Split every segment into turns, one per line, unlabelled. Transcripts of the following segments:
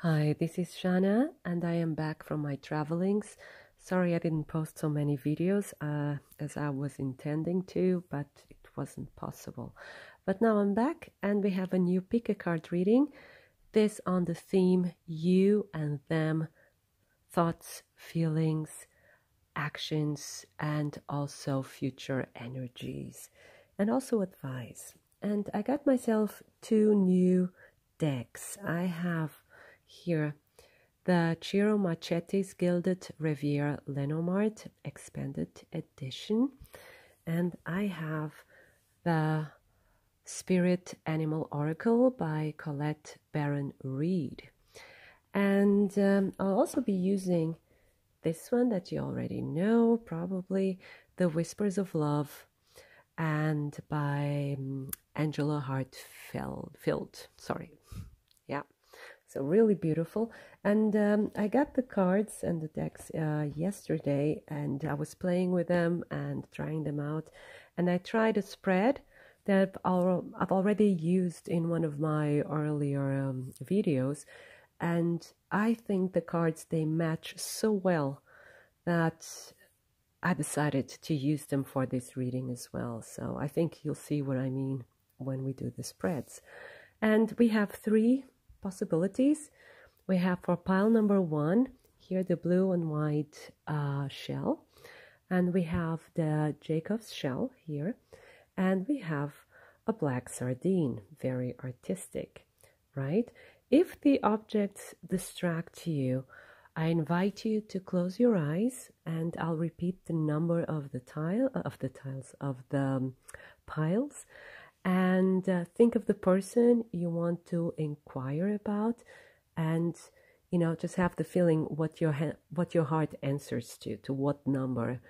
Hi, this is Shannah, and I am back from my travelings. Sorry I didn't post so many videos uh, as I was intending to, but it wasn't possible. But now I'm back, and we have a new pick a card reading. This on the theme you and them, thoughts, feelings, actions, and also future energies, and also advice. And I got myself two new decks. I have here the Ciro Marchetti's Gilded Reverie Lenormand Expanded Edition. And I have the Spirit Animal Oracle by Colette Baron Reid. And um, I'll also be using this one that you already know, probably The Whispers of Love and by um, Angela Hartfield. Sorry. So really beautiful. And um, I got the cards and the decks uh, yesterday and I was playing with them and trying them out. And I tried a spread that I've already used in one of my earlier um, videos. And I think the cards, they match so well that I decided to use them for this reading as well. So I think you'll see what I mean when we do the spreads. And we have three possibilities. We have for pile number one, here the blue and white uh, shell. And we have the Jacob's shell here. And we have a black sardine, very artistic, right? If the objects distract you, I invite you to close your eyes and I'll repeat the number of the tile of the tiles of the um, piles and uh, think of the person you want to inquire about and you know just have the feeling what your what your heart answers to to what number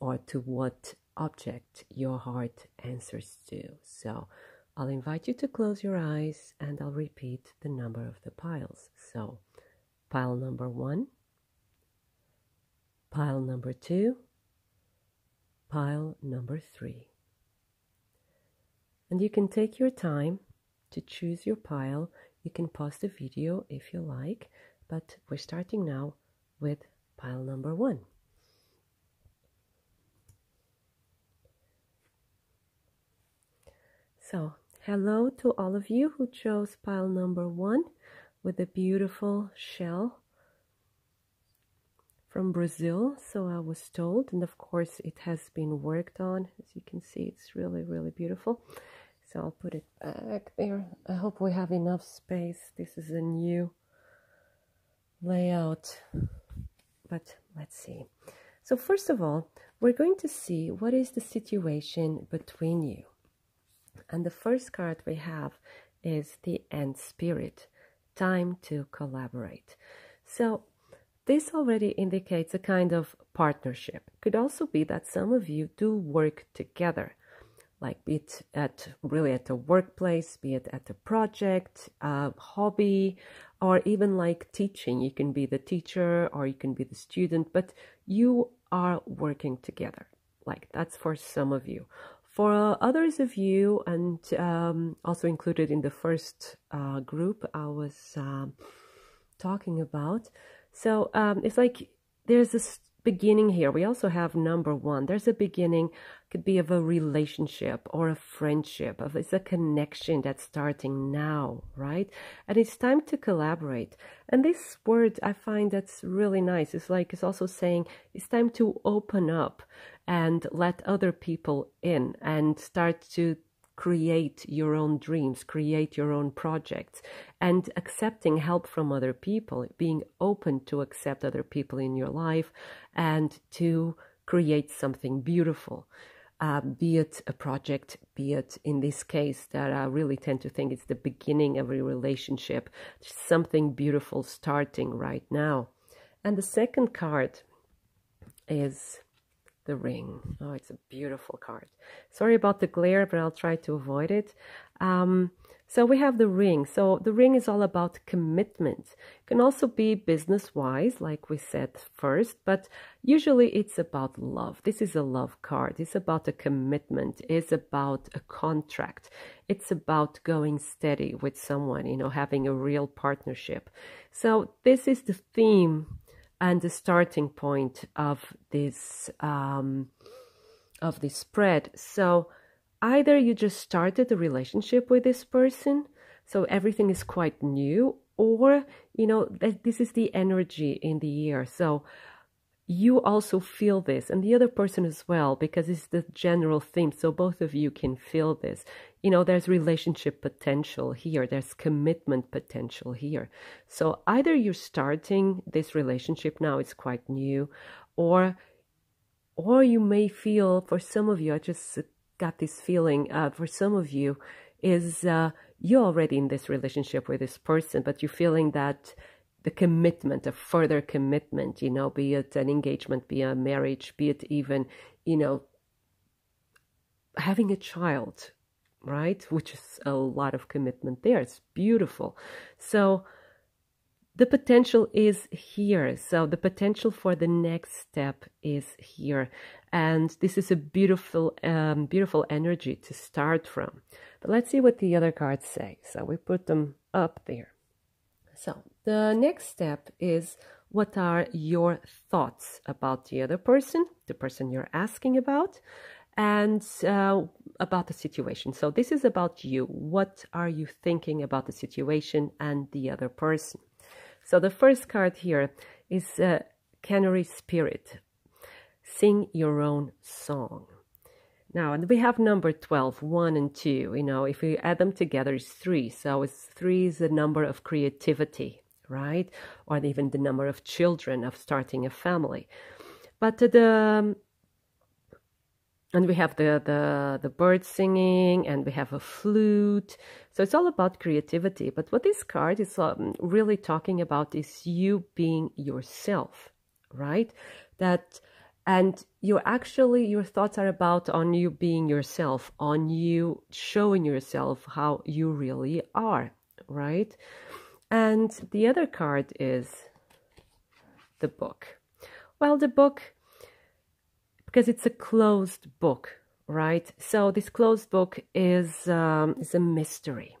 or to what object your heart answers to. So i'll invite you to close your eyes and i'll repeat the number of the piles. So pile number 1 pile number 2 pile number 3 and you can take your time to choose your pile. You can pause the video if you like, but we're starting now with pile number one. So, hello to all of you who chose pile number one with a beautiful shell from Brazil, so I was told, and of course it has been worked on. As you can see, it's really, really beautiful. So I'll put it back there. I hope we have enough space. This is a new layout, but let's see. So first of all, we're going to see what is the situation between you. And the first card we have is the ant spirit, time to collaborate. So this already indicates a kind of partnership. Could also be that some of you do work together like be it at really at the workplace, be it at a project, a hobby, or even like teaching. You can be the teacher or you can be the student, but you are working together. Like that's for some of you. For others of you, and um, also included in the first uh, group I was um, talking about, so um, it's like there's this beginning here. We also have number one. There's a beginning, could be of a relationship or a friendship. Of it's a connection that's starting now, right? And it's time to collaborate. And this word I find that's really nice. It's like it's also saying it's time to open up and let other people in and start to create your own dreams, create your own projects, and accepting help from other people, being open to accept other people in your life and to create something beautiful. Uh, be it a project, be it in this case that I really tend to think it's the beginning of a relationship, something beautiful starting right now. And the second card is the ring. Oh, it's a beautiful card. Sorry about the glare, but I'll try to avoid it. Um, so we have the ring. So the ring is all about commitment. It can also be business-wise, like we said first, but usually it's about love. This is a love card. It's about a commitment. It's about a contract. it's about going steady with someone, you know, having a real partnership. So this is the theme and the starting point of this um, of this spread. So either you just started a relationship with this person, so everything is quite new, or you know this is the energy in the air. So you also feel this and the other person as well because it's the general theme so both of you can feel this. You know there's relationship potential here there's commitment potential here. So either you're starting this relationship now it's quite new or or you may feel for some of you i just got this feeling uh, for some of you is uh, you're already in this relationship with this person but you're feeling that the commitment, a further commitment, you know, be it an engagement, be a marriage, be it even, you know, having a child, right? Which is a lot of commitment there. It's beautiful. So the potential is here. So the potential for the next step is here. And this is a beautiful, um, beautiful energy to start from. But let's see what the other cards say. So we put them up there. So the next step is what are your thoughts about the other person, the person you're asking about, and uh, about the situation. So this is about you. What are you thinking about the situation and the other person? So the first card here is uh, Canary Spirit. Sing your own song. Now, and we have number 12, 1 and 2. You know, if we add them together, it's 3. So it's 3 is the number of creativity, right? Or even the number of children of starting a family. But the and we have the the the bird singing and we have a flute so it's all about creativity but what this card is um, really talking about is you being yourself right that and you're actually your thoughts are about on you being yourself on you showing yourself how you really are right? And the other card is the book. Well the book because it's a closed book right? So this closed book is um, is a mystery.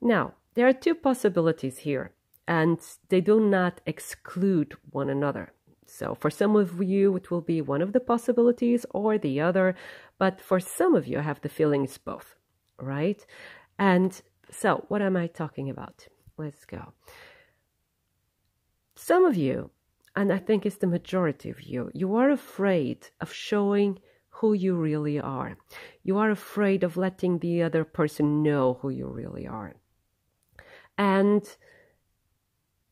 Now there are two possibilities here and they do not exclude one another so for some of you, it will be one of the possibilities or the other, but for some of you, I have the feeling it's both, right? And so what am I talking about? Let's go. Some of you, and I think it's the majority of you, you are afraid of showing who you really are. You are afraid of letting the other person know who you really are. And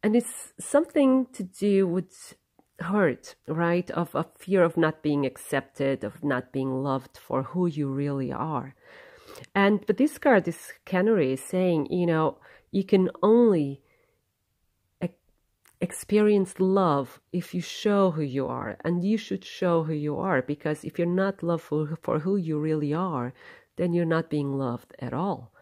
and it's something to do with hurt, right? Of a fear of not being accepted, of not being loved for who you really are. And but this card, this canary, is saying, you know, you can only experience love if you show who you are, and you should show who you are because if you're not loved for, for who you really are, then you're not being loved at all.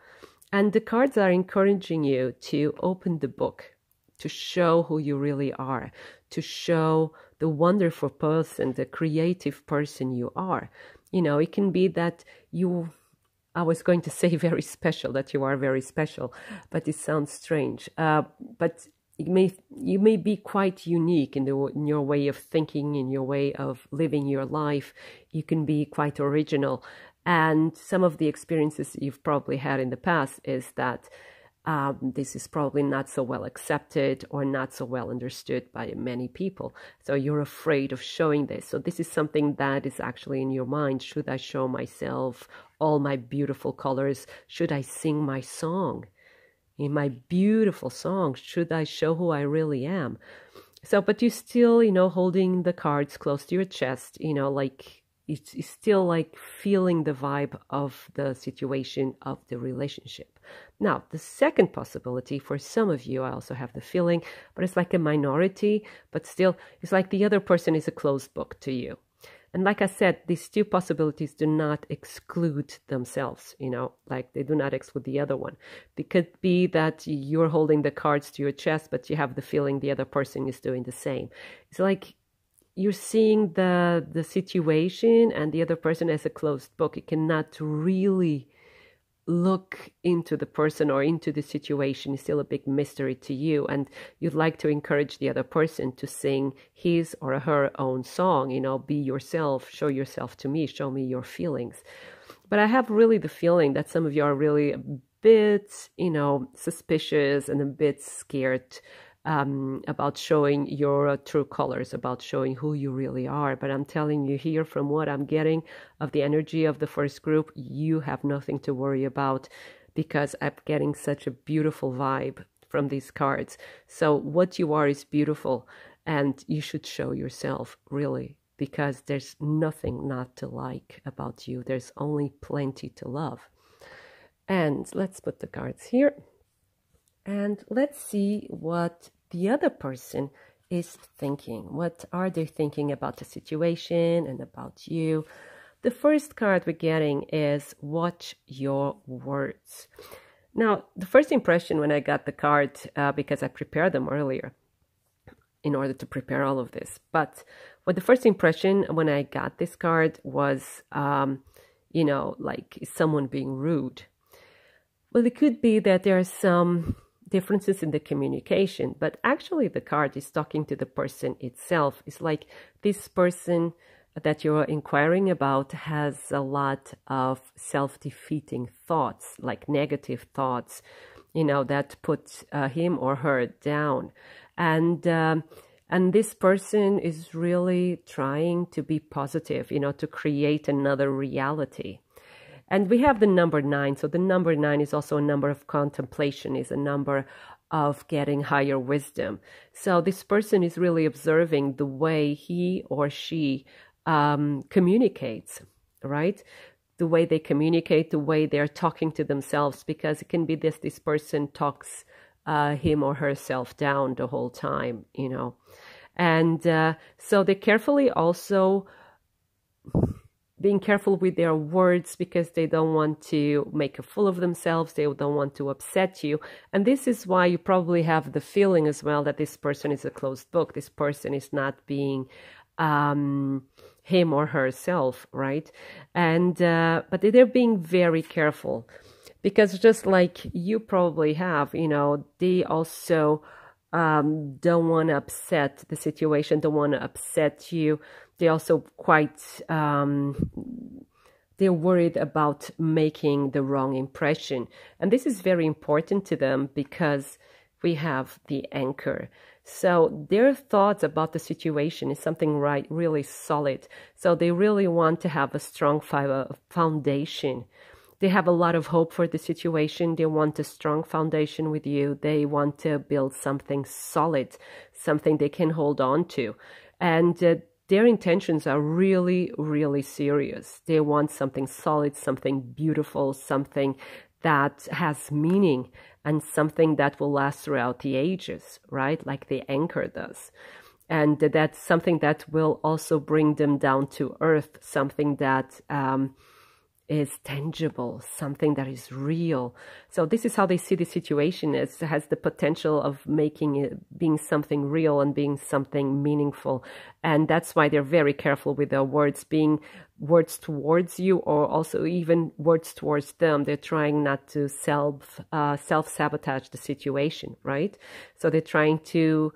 And the cards are encouraging you to open the book, to show who you really are, to show the wonderful person, the creative person you are. You know, it can be that you, I was going to say very special, that you are very special, but it sounds strange. Uh, but it may, you may be quite unique in, the, in your way of thinking, in your way of living your life. You can be quite original. And some of the experiences you've probably had in the past is that um, this is probably not so well accepted or not so well understood by many people. So you're afraid of showing this. So this is something that is actually in your mind. Should I show myself all my beautiful colors? Should I sing my song? In my beautiful song, should I show who I really am? So, but you still, you know, holding the cards close to your chest, you know, like it's, it's still like feeling the vibe of the situation of the relationship. Now, the second possibility for some of you, I also have the feeling, but it's like a minority, but still, it's like the other person is a closed book to you. And like I said, these two possibilities do not exclude themselves, you know, like they do not exclude the other one. It could be that you're holding the cards to your chest, but you have the feeling the other person is doing the same. It's like you're seeing the the situation and the other person as a closed book. You cannot really look into the person or into the situation. Is still a big mystery to you. And you'd like to encourage the other person to sing his or her own song you know be yourself show yourself to me show me your feelings. But i have really the feeling that some of you are really a bit you know suspicious and a bit scared um, about showing your uh, true colors, about showing who you really are. But I'm telling you here, from what I'm getting of the energy of the first group, you have nothing to worry about because I'm getting such a beautiful vibe from these cards. So, what you are is beautiful, and you should show yourself really because there's nothing not to like about you, there's only plenty to love. And let's put the cards here. And let's see what the other person is thinking. What are they thinking about the situation and about you? The first card we're getting is Watch Your Words. Now, the first impression when I got the card, uh, because I prepared them earlier in order to prepare all of this, but what the first impression when I got this card was, um, you know, like someone being rude. Well, it could be that there are some differences in the communication, but actually the card is talking to the person itself. It's like this person that you're inquiring about has a lot of self defeating thoughts, like negative thoughts, you know, that put uh, him or her down. And, um, and this person is really trying to be positive, you know, to create another reality. And we have the number nine. So the number nine is also a number of contemplation, is a number of getting higher wisdom. So this person is really observing the way he or she um, communicates, right? The way they communicate, the way they're talking to themselves, because it can be this this person talks uh, him or herself down the whole time, you know. And uh, so they carefully also being careful with their words because they don't want to make a fool of themselves. They don't want to upset you. And this is why you probably have the feeling as well that this person is a closed book. This person is not being um, him or herself, right? And, uh, but they're being very careful because just like you probably have, you know, they also um, don't want to upset the situation, don't want to upset you they're also quite um, they're worried about making the wrong impression. And this is very important to them because we have the anchor. So their thoughts about the situation is something right really solid. So they really want to have a strong foundation. They have a lot of hope for the situation. They want a strong foundation with you. They want to build something solid something they can hold on to. And uh, their intentions are really, really serious. They want something solid, something beautiful, something that has meaning and something that will last throughout the ages, right? Like the anchor does. And that's something that will also bring them down to earth, something that um, is tangible, something that is real. So this is how they see the situation. It has the potential of making it being something real and being something meaningful. And that's why they're very careful with their words, being words towards you or also even words towards them. They're trying not to self uh, self sabotage the situation, right? So they're trying to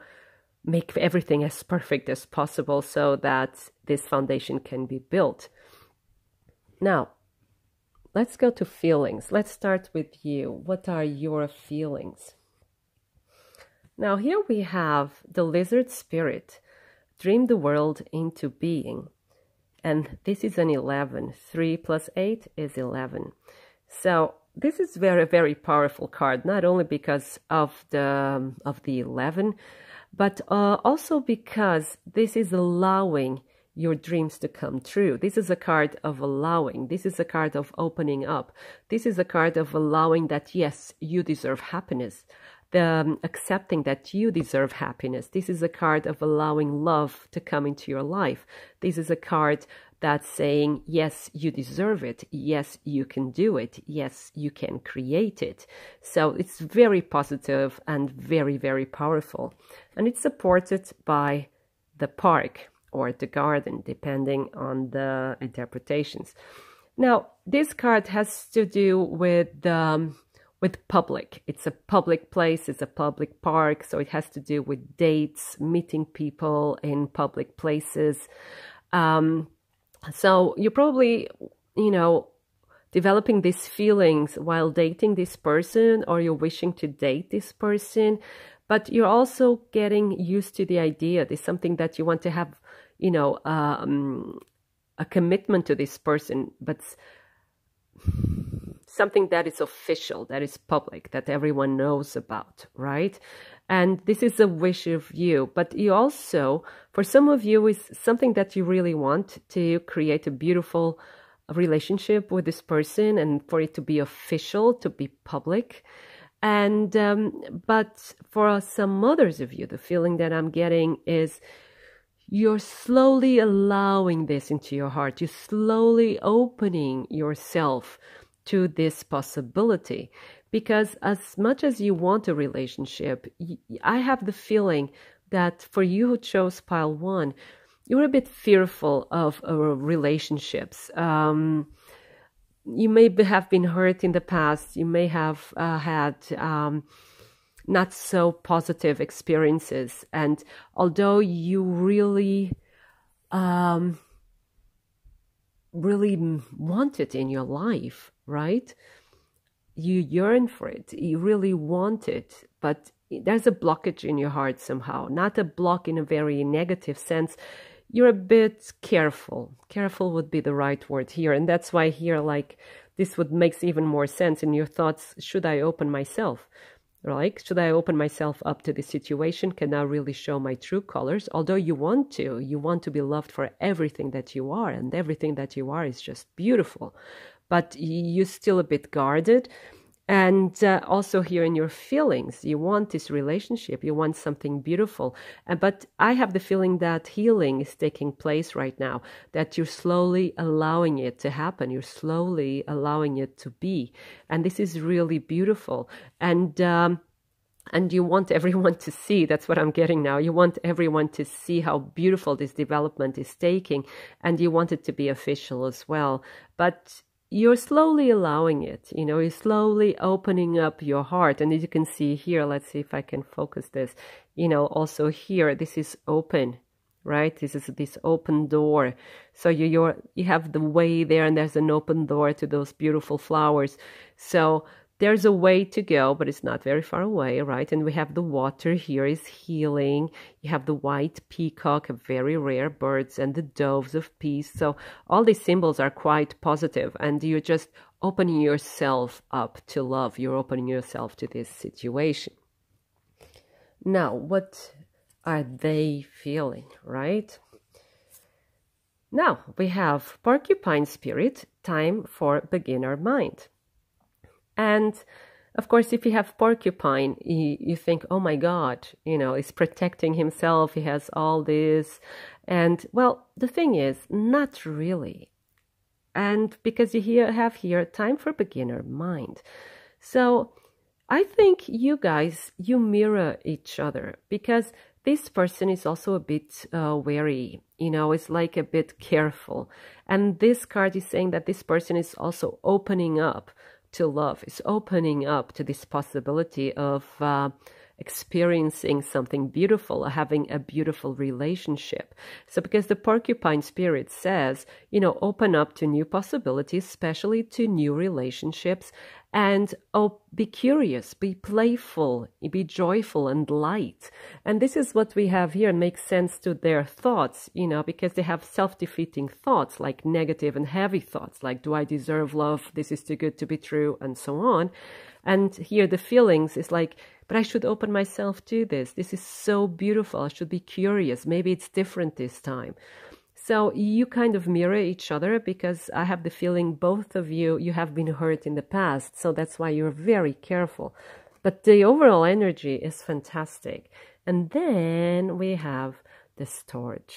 make everything as perfect as possible so that this foundation can be built. Now, Let's go to feelings. Let's start with you. What are your feelings? Now, here we have the lizard spirit dream the world into being. And this is an 11. 3 plus 8 is 11. So this is very, very powerful card, not only because of the, of the 11, but uh, also because this is allowing your dreams to come true. This is a card of allowing. This is a card of opening up. This is a card of allowing that, yes, you deserve happiness. The um, accepting that you deserve happiness. This is a card of allowing love to come into your life. This is a card that's saying, yes, you deserve it. Yes, you can do it. Yes, you can create it. So it's very positive and very, very powerful. And it's supported by the park or the garden, depending on the interpretations. Now, this card has to do with um, with public. It's a public place, it's a public park, so it has to do with dates, meeting people in public places. Um, so you're probably, you know, developing these feelings while dating this person or you're wishing to date this person, but you're also getting used to the idea. There's something that you want to have, you know, um, a commitment to this person, but something that is official, that is public, that everyone knows about, right? And this is a wish of you, but you also, for some of you, is something that you really want to create a beautiful relationship with this person and for it to be official, to be public. And, um, but for some others of you, the feeling that I'm getting is you're slowly allowing this into your heart. You're slowly opening yourself to this possibility. Because as much as you want a relationship, I have the feeling that for you who chose pile one, you're a bit fearful of uh, relationships. Um, you may have been hurt in the past. You may have uh, had um, not so positive experiences. And although you really, um, really want it in your life, right? You yearn for it. You really want it, but there's a blockage in your heart somehow. Not a block in a very negative sense. You're a bit careful. Careful would be the right word here. And that's why here, like, this would makes even more sense in your thoughts. Should I open myself? Right? Should I open myself up to the situation? Can I really show my true colors? Although you want to, you want to be loved for everything that you are, and everything that you are is just beautiful. But you're still a bit guarded. And uh, also here in your feelings, you want this relationship, you want something beautiful. Uh, but I have the feeling that healing is taking place right now, that you're slowly allowing it to happen. You're slowly allowing it to be. And this is really beautiful. And, um, and you want everyone to see that's what i'm getting now you want everyone to see how beautiful this development is taking and you want it to be official as well but you're slowly allowing it you know you're slowly opening up your heart. And as you can see here let's see if i can focus this you know also here this is open right? This is this open door. So you you're you have the way there and there's an open door to those beautiful flowers. So there's a way to go, but it's not very far away, right? And we have the water here is healing. You have the white peacock, a very rare birds, and the doves of peace. So all these symbols are quite positive, and you're just opening yourself up to love. You're opening yourself to this situation. Now, what are they feeling, right? Now we have porcupine spirit, time for beginner mind. And of course, if you have porcupine, you, you think, oh my God, you know, he's protecting himself. He has all this. And well, the thing is, not really. And because you have here time for beginner mind. So I think you guys, you mirror each other because this person is also a bit uh, wary, you know, it's like a bit careful. And this card is saying that this person is also opening up to love. Is opening up to this possibility of uh, experiencing something beautiful, or having a beautiful relationship. So, because the porcupine spirit says, you know, open up to new possibilities, especially to new relationships, and oh, be curious, be playful, be joyful and light. And this is what we have here makes sense to their thoughts, you know, because they have self-defeating thoughts like negative and heavy thoughts like, do I deserve love? This is too good to be true and so on. And here the feelings is like, but I should open myself to this. This is so beautiful. I should be curious. Maybe it's different this time. So you kind of mirror each other because I have the feeling both of you, you have been hurt in the past. So that's why you're very careful. But the overall energy is fantastic. And then we have the stork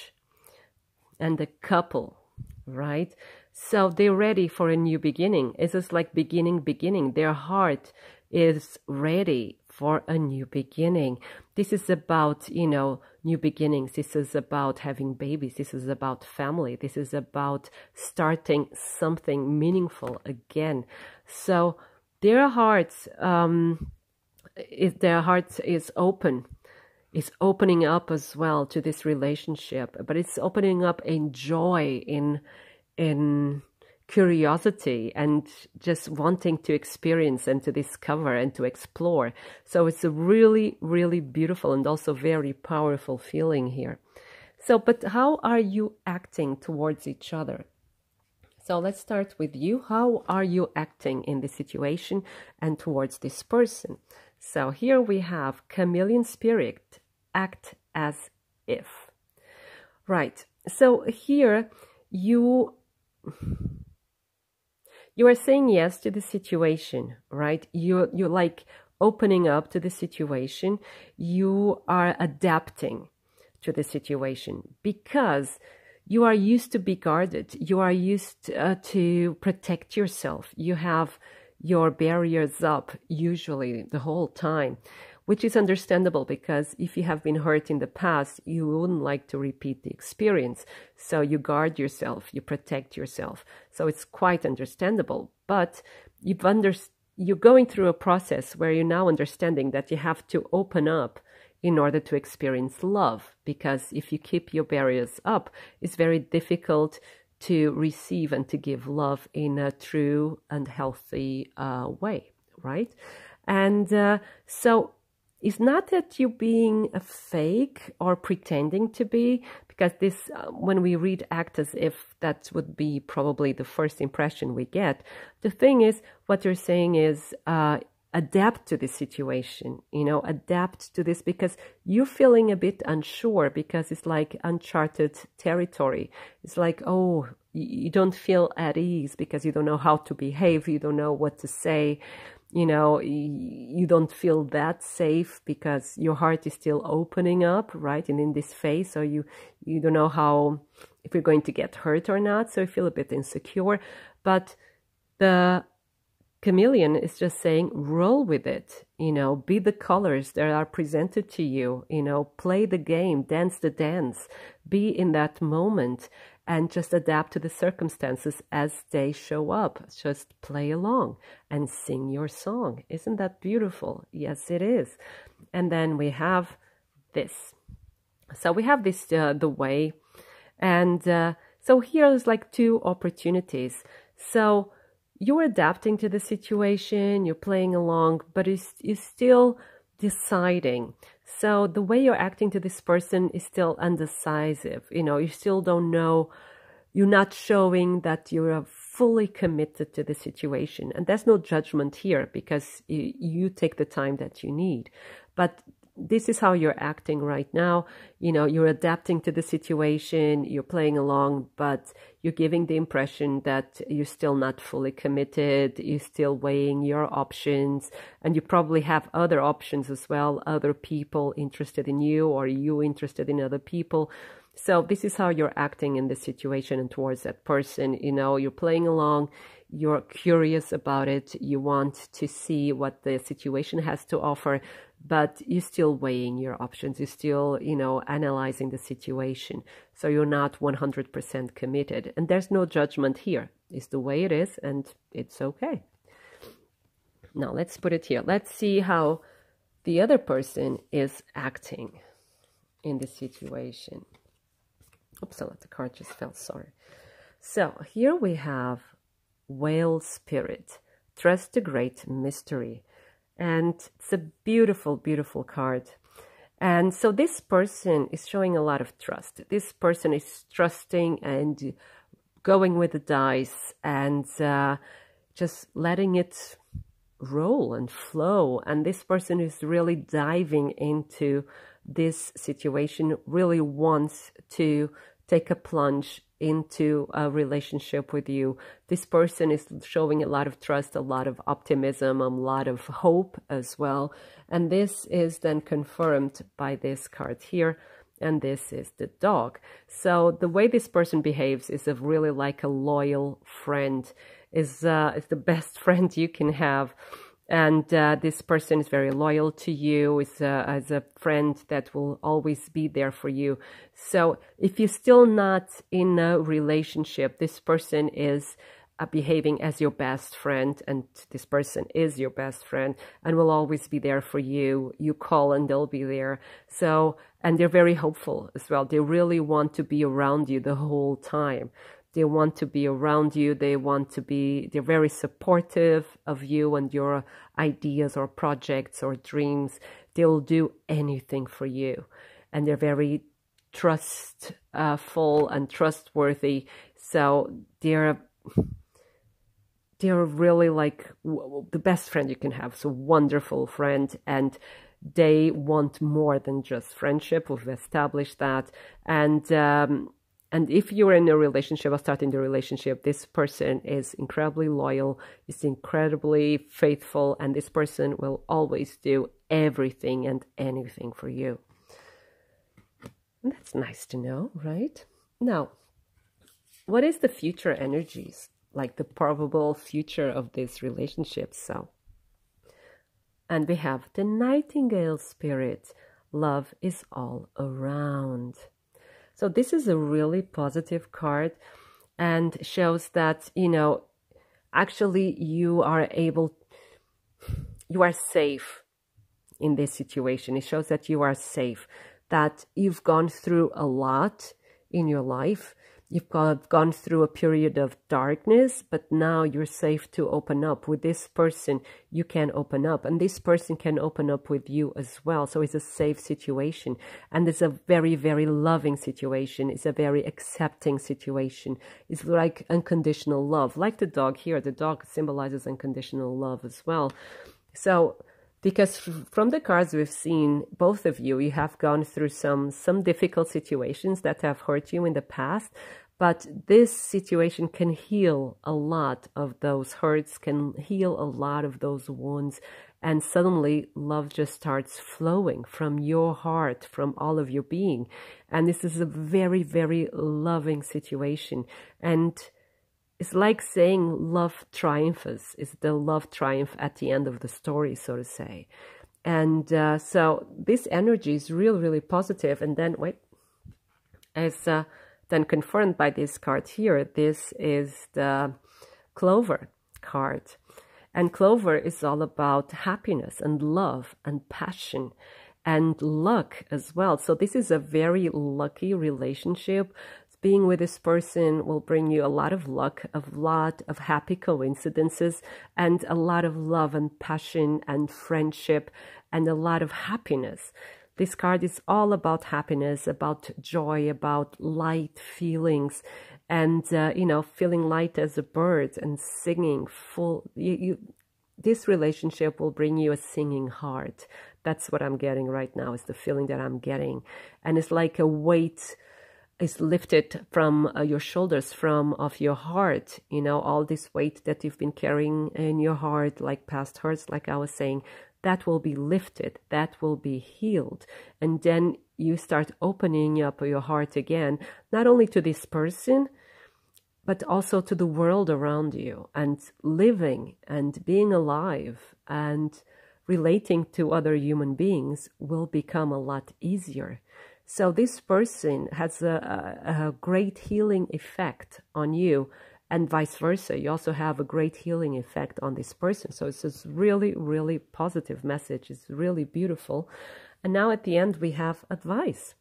and the couple, right? So they're ready for a new beginning. It's just like beginning, beginning. Their heart is ready for a new beginning. This is about, you know, new beginnings. This is about having babies. This is about family. This is about starting something meaningful again. So their hearts, um, is, their hearts is open is opening up as well to this relationship but it's opening up in joy in in curiosity and just wanting to experience and to discover and to explore. So it's a really, really beautiful and also very powerful feeling here. So, but how are you acting towards each other? So let's start with you. How are you acting in this situation and towards this person? So here we have chameleon spirit, act as if. Right. So here you you are saying yes to the situation, right? You you're like opening up to the situation. You are adapting to the situation because you are used to be guarded. You are used uh, to protect yourself. You have your barriers up usually the whole time which is understandable because if you have been hurt in the past, you wouldn't like to repeat the experience. So you guard yourself, you protect yourself. So it's quite understandable. But you've under, you're going through a process where you're now understanding that you have to open up in order to experience love. Because if you keep your barriers up, it's very difficult to receive and to give love in a true and healthy uh, way, right? And uh, so is not that you being a fake or pretending to be because this uh, when we read act as if that would be probably the first impression we get. The thing is what you're saying is uh, adapt to the situation you know adapt to this because you're feeling a bit unsure because it's like uncharted territory. It's like oh you don't feel at ease because you don't know how to behave you don't know what to say you know you don't feel that safe because your heart is still opening up right and in this phase so you you don't know how if you're going to get hurt or not so you feel a bit insecure. But the chameleon is just saying roll with it you know be the colors that are presented to you you know play the game dance the dance be in that moment and just adapt to the circumstances as they show up. Just play along and sing your song. Isn't that beautiful? Yes, it is. And then we have this. So we have this, uh, the way. And uh, so here is like two opportunities. So you're adapting to the situation, you're playing along, but it's, you're still deciding. So the way you're acting to this person is still undecisive. You know, you still don't know, you're not showing that you're fully committed to the situation. And there's no judgment here because you, you take the time that you need. But this is how you're acting right now. You know, you're adapting to the situation, you're playing along, but you're giving the impression that you're still not fully committed, you're still weighing your options, and you probably have other options as well, other people interested in you or you interested in other people. So this is how you're acting in this situation and towards that person. You know, you're playing along, you're curious about it, you want to see what the situation has to offer, but you're still weighing your options. You're still, you know, analyzing the situation. So you're not 100% committed. And there's no judgment here. It's the way it is, and it's okay. Now let's put it here. Let's see how the other person is acting in the situation. Oops, I let the card just fell, sorry. So here we have Whale Spirit. Trust the Great Mystery. And it's a beautiful, beautiful card. And so this person is showing a lot of trust. This person is trusting and going with the dice and uh, just letting it roll and flow. And this person is really diving into this situation, really wants to take a plunge into a relationship with you. This person is showing a lot of trust, a lot of optimism, a lot of hope as well. And this is then confirmed by this card here. And this is the dog. So the way this person behaves is of really like a loyal friend, is, uh, is the best friend you can have. And uh, this person is very loyal to you is a, as a friend that will always be there for you. So if you're still not in a relationship this person is uh, behaving as your best friend and this person is your best friend and will always be there for you. You call and they'll be there. So and they're very hopeful as well. They really want to be around you the whole time they want to be around you they want to be they're very supportive of you and your ideas or projects or dreams. They'll do anything for you. And they're very trustful and trustworthy. So they're they're really like the best friend you can have. So wonderful friend. And they want more than just friendship. We've established that. And um, and if you're in a relationship or starting the relationship, this person is incredibly loyal, is incredibly faithful, and this person will always do everything and anything for you. And that's nice to know, right? Now, what is the future energies, like the probable future of this relationship? So, and we have the nightingale spirit. Love is all around. So this is a really positive card and shows that, you know, actually you are able, you are safe in this situation. It shows that you are safe, that you've gone through a lot in your life You've got, gone through a period of darkness, but now you're safe to open up. With this person, you can open up, and this person can open up with you as well. So it's a safe situation, and it's a very, very loving situation. It's a very accepting situation. It's like unconditional love, like the dog here. The dog symbolizes unconditional love as well. So because from the cards we've seen both of you you have gone through some some difficult situations that have hurt you in the past but this situation can heal a lot of those hurts can heal a lot of those wounds and suddenly love just starts flowing from your heart from all of your being. And this is a very very loving situation. And it's like saying love triumphs. It's the love triumph at the end of the story, so to say. And uh, so this energy is really, really positive. And then, wait, as uh, then confirmed by this card here, this is the Clover card. And Clover is all about happiness and love and passion and luck as well. So this is a very lucky relationship being with this person will bring you a lot of luck, a lot of happy coincidences, and a lot of love and passion and friendship and a lot of happiness. This card is all about happiness, about joy, about light feelings, and uh, you know, feeling light as a bird and singing full. You, you, this relationship will bring you a singing heart. That's what I'm getting right now. Is the feeling that I'm getting, and it's like a weight is lifted from uh, your shoulders, from of your heart. You know, all this weight that you've been carrying in your heart, like past hurts, like I was saying, that will be lifted, that will be healed. And then you start opening up your heart again, not only to this person, but also to the world around you and living and being alive and relating to other human beings will become a lot easier so this person has a, a, great healing effect on you and vice versa. You also have a great healing effect on this person. So it's a really, really positive message. It's really beautiful. And now at the end, we have advice.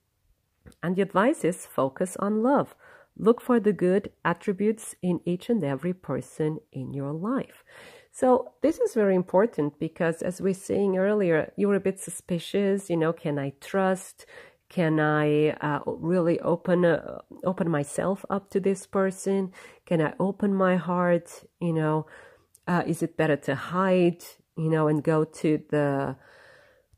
And the advice is focus on love. Look for the good attributes in each and every person in your life. So this is very important because as we were saying earlier, you were a bit suspicious, you know, can I trust? Can I uh, really open uh, open myself up to this person? Can I open my heart? You know, uh, is it better to hide? You know, and go to the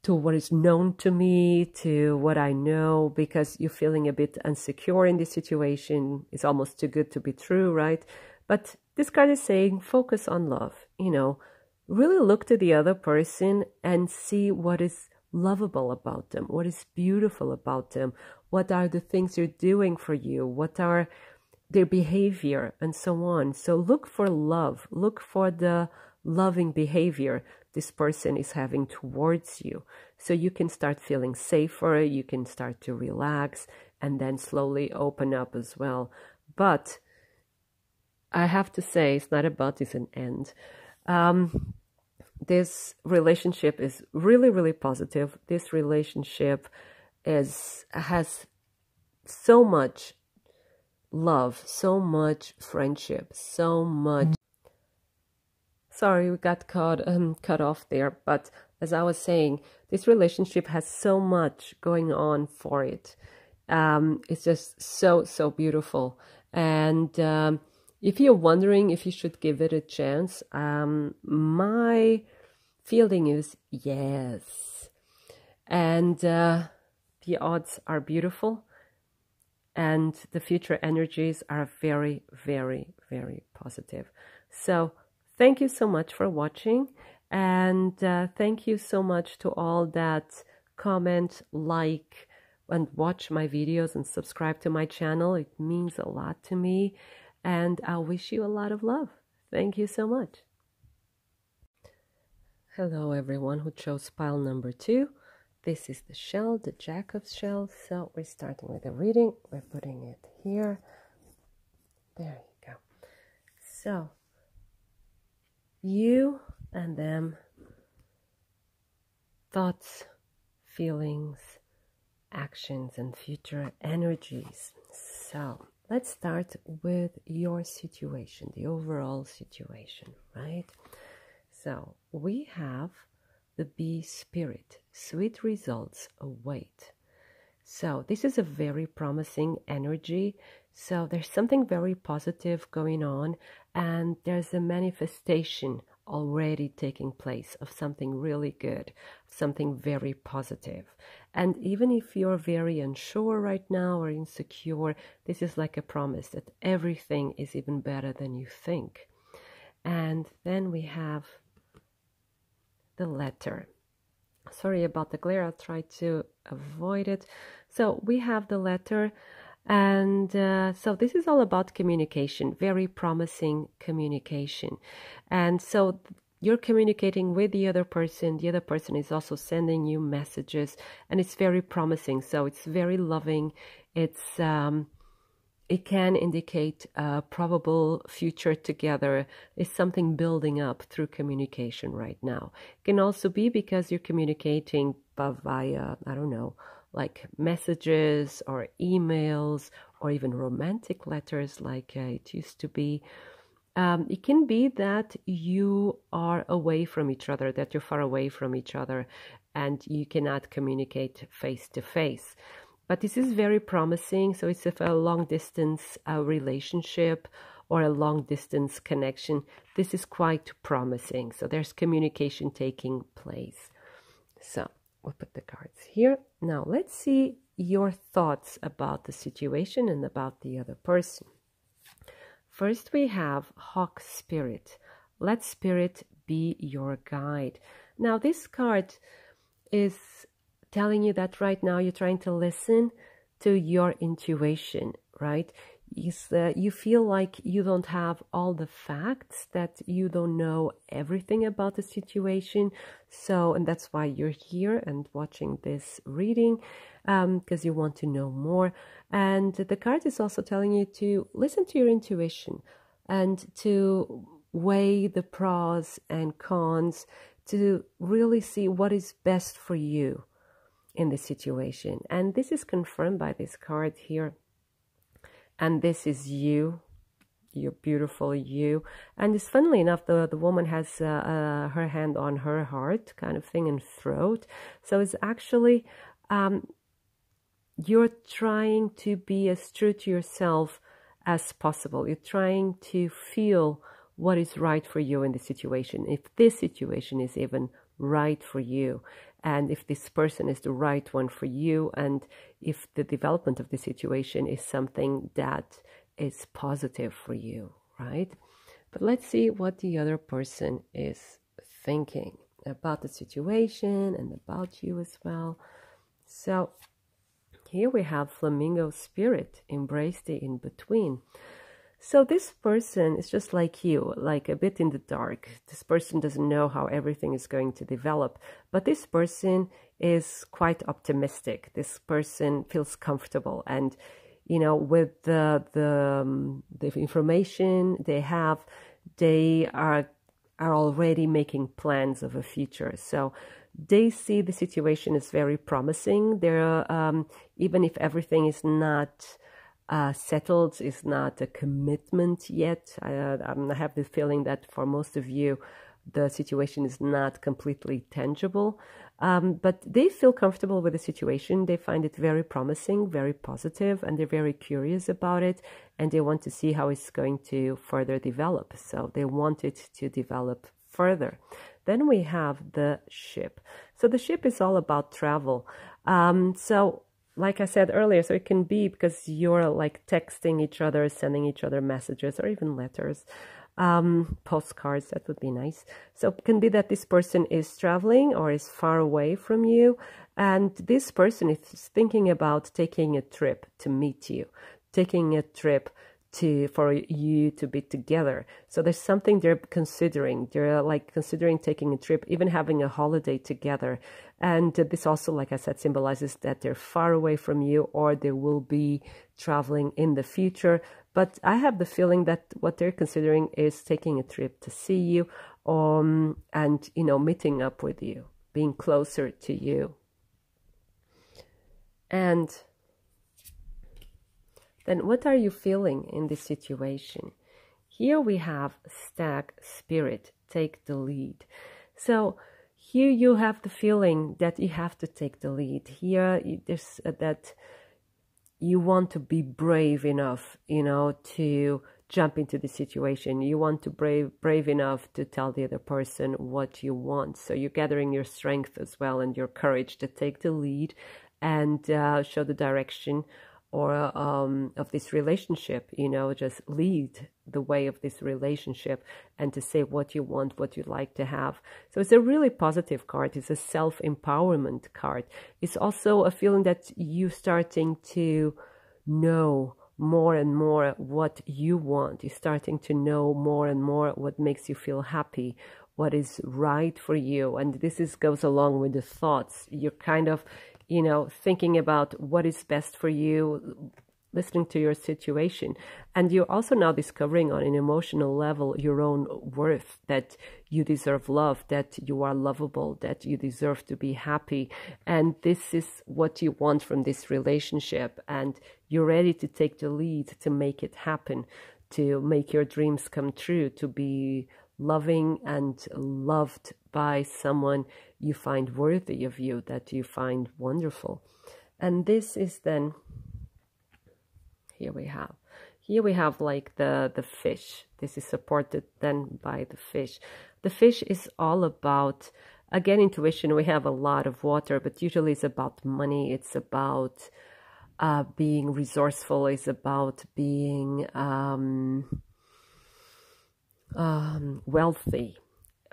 to what is known to me, to what I know, because you're feeling a bit insecure in this situation. It's almost too good to be true, right? But this card is saying focus on love. You know, really look to the other person and see what is lovable about them? What is beautiful about them? What are the things they're doing for you? What are their behavior and so on? So look for love. Look for the loving behavior. this person is having towards you. So you can start feeling safer, you can start to relax, and then slowly open up as well. But I have to say, it's not about it's an end. Um, this relationship is really, really positive. This relationship is has so much love, so much friendship, so much. Sorry, we got cut um, cut off there. But as I was saying, this relationship has so much going on for it. Um, it's just so so beautiful. And um, if you're wondering if you should give it a chance, um, my feeling is yes. And uh, the odds are beautiful and the future energies are very, very, very positive. So thank you so much for watching and uh, thank you so much to all that comment, like, and watch my videos and subscribe to my channel. It means a lot to me and I wish you a lot of love. Thank you so much. Hello everyone who chose pile number two. This is the shell, the jack of shells. So we're starting with the reading. We're putting it here. There you go. So you and them, thoughts, feelings, actions, and future energies. So let's start with your situation, the overall situation, right? So we have the bee spirit. Sweet results await. So, this is a very promising energy. So, there's something very positive going on, and there's a manifestation already taking place of something really good, something very positive. And even if you're very unsure right now or insecure, this is like a promise that everything is even better than you think. And then we have the letter. Sorry about the glare, I'll try to avoid it. So we have the letter, and uh, so this is all about communication, very promising communication. And so you're communicating with the other person, the other person is also sending you messages, and it's very promising. So it's very loving. It's um, it can indicate a probable future together is something building up through communication right now. It can also be because you're communicating via, I don't know, like messages or emails or even romantic letters like uh, it used to be. Um, it can be that you are away from each other, that you're far away from each other, and you cannot communicate face to face. But this is very promising. So it's a long distance uh, relationship or a long distance connection. This is quite promising. So there's communication taking place. So we'll put the cards here. Now let's see your thoughts about the situation and about the other person. First, we have Hawk Spirit. Let Spirit be your guide. Now, this card is telling you that right now you're trying to listen to your intuition, right? Is that you feel like you don't have all the facts, that you don't know everything about the situation. So, and that's why you're here and watching this reading because um, you want to know more. And the card is also telling you to listen to your intuition and to weigh the pros and cons to really see what is best for you in the situation. And this is confirmed by this card here. And this is you, you beautiful you. And it's funnily enough, the, the woman has uh, uh, her hand on her heart kind of thing and throat. So it's actually, um, you're trying to be as true to yourself as possible. You're trying to feel what is right for you in the situation. If this situation is even right for you and if this person is the right one for you and if the development of the situation is something that is positive for you right? But let's see what the other person is thinking about the situation and about you as well. So here we have flamingo spirit embrace the in between So this person is just like you, like a bit in the dark. This person doesn't know how everything is going to develop, but this person is quite optimistic. This person feels comfortable and you know with the the um, the information they have they are are already making plans of a future so they see the situation as very promising they're um, even if everything is not uh, settled is not a commitment yet I, I have the feeling that for most of you the situation is not completely tangible um, but they feel comfortable with the situation. They find it very promising, very positive, and they're very curious about it. And they want to see how it's going to further develop. So they want it to develop further. Then we have the ship. So the ship is all about travel. Um, so like I said earlier, so it can be because you're like texting each other, sending each other messages or even letters um, postcards. That would be nice. So it can be that this person is traveling or is far away from you, and this person is thinking about taking a trip to meet you, taking a trip to for you to be together. So there's something they're considering. They're like considering taking a trip, even having a holiday together. And this also, like I said, symbolizes that they're far away from you or they will be traveling in the future. But I have the feeling that what they're considering is taking a trip to see you um, and, you know, meeting up with you, being closer to you. And then what are you feeling in this situation? Here we have stag spirit, take the lead. So here you have the feeling that you have to take the lead. Here there's uh, that you want to be brave enough, you know, to jump into the situation. You want to brave brave enough to tell the other person what you want. So you're gathering your strength as well and your courage to take the lead and uh, show the direction or um, of this relationship, you know, just lead the way of this relationship and to say what you want, what you'd like to have. So it's a really positive card. It's a self empowerment card. It's also a feeling that you're starting to know more and more what you want. You're starting to know more and more what makes you feel happy, what is right for you. And this is goes along with the thoughts. You're kind of you know, thinking about what is best for you, listening to your situation. And you're also now discovering on an emotional level your own worth, that you deserve love, that you are lovable, that you deserve to be happy. And this is what you want from this relationship. And you're ready to take the lead to make it happen, to make your dreams come true, to be loving and loved by someone you find worthy of you, that you find wonderful. And this is then, here we have, here we have like the, the fish. This is supported then by the fish. The fish is all about, again, intuition. We have a lot of water, but usually it's about money. It's about uh, being resourceful. It's about being... Um, um, wealthy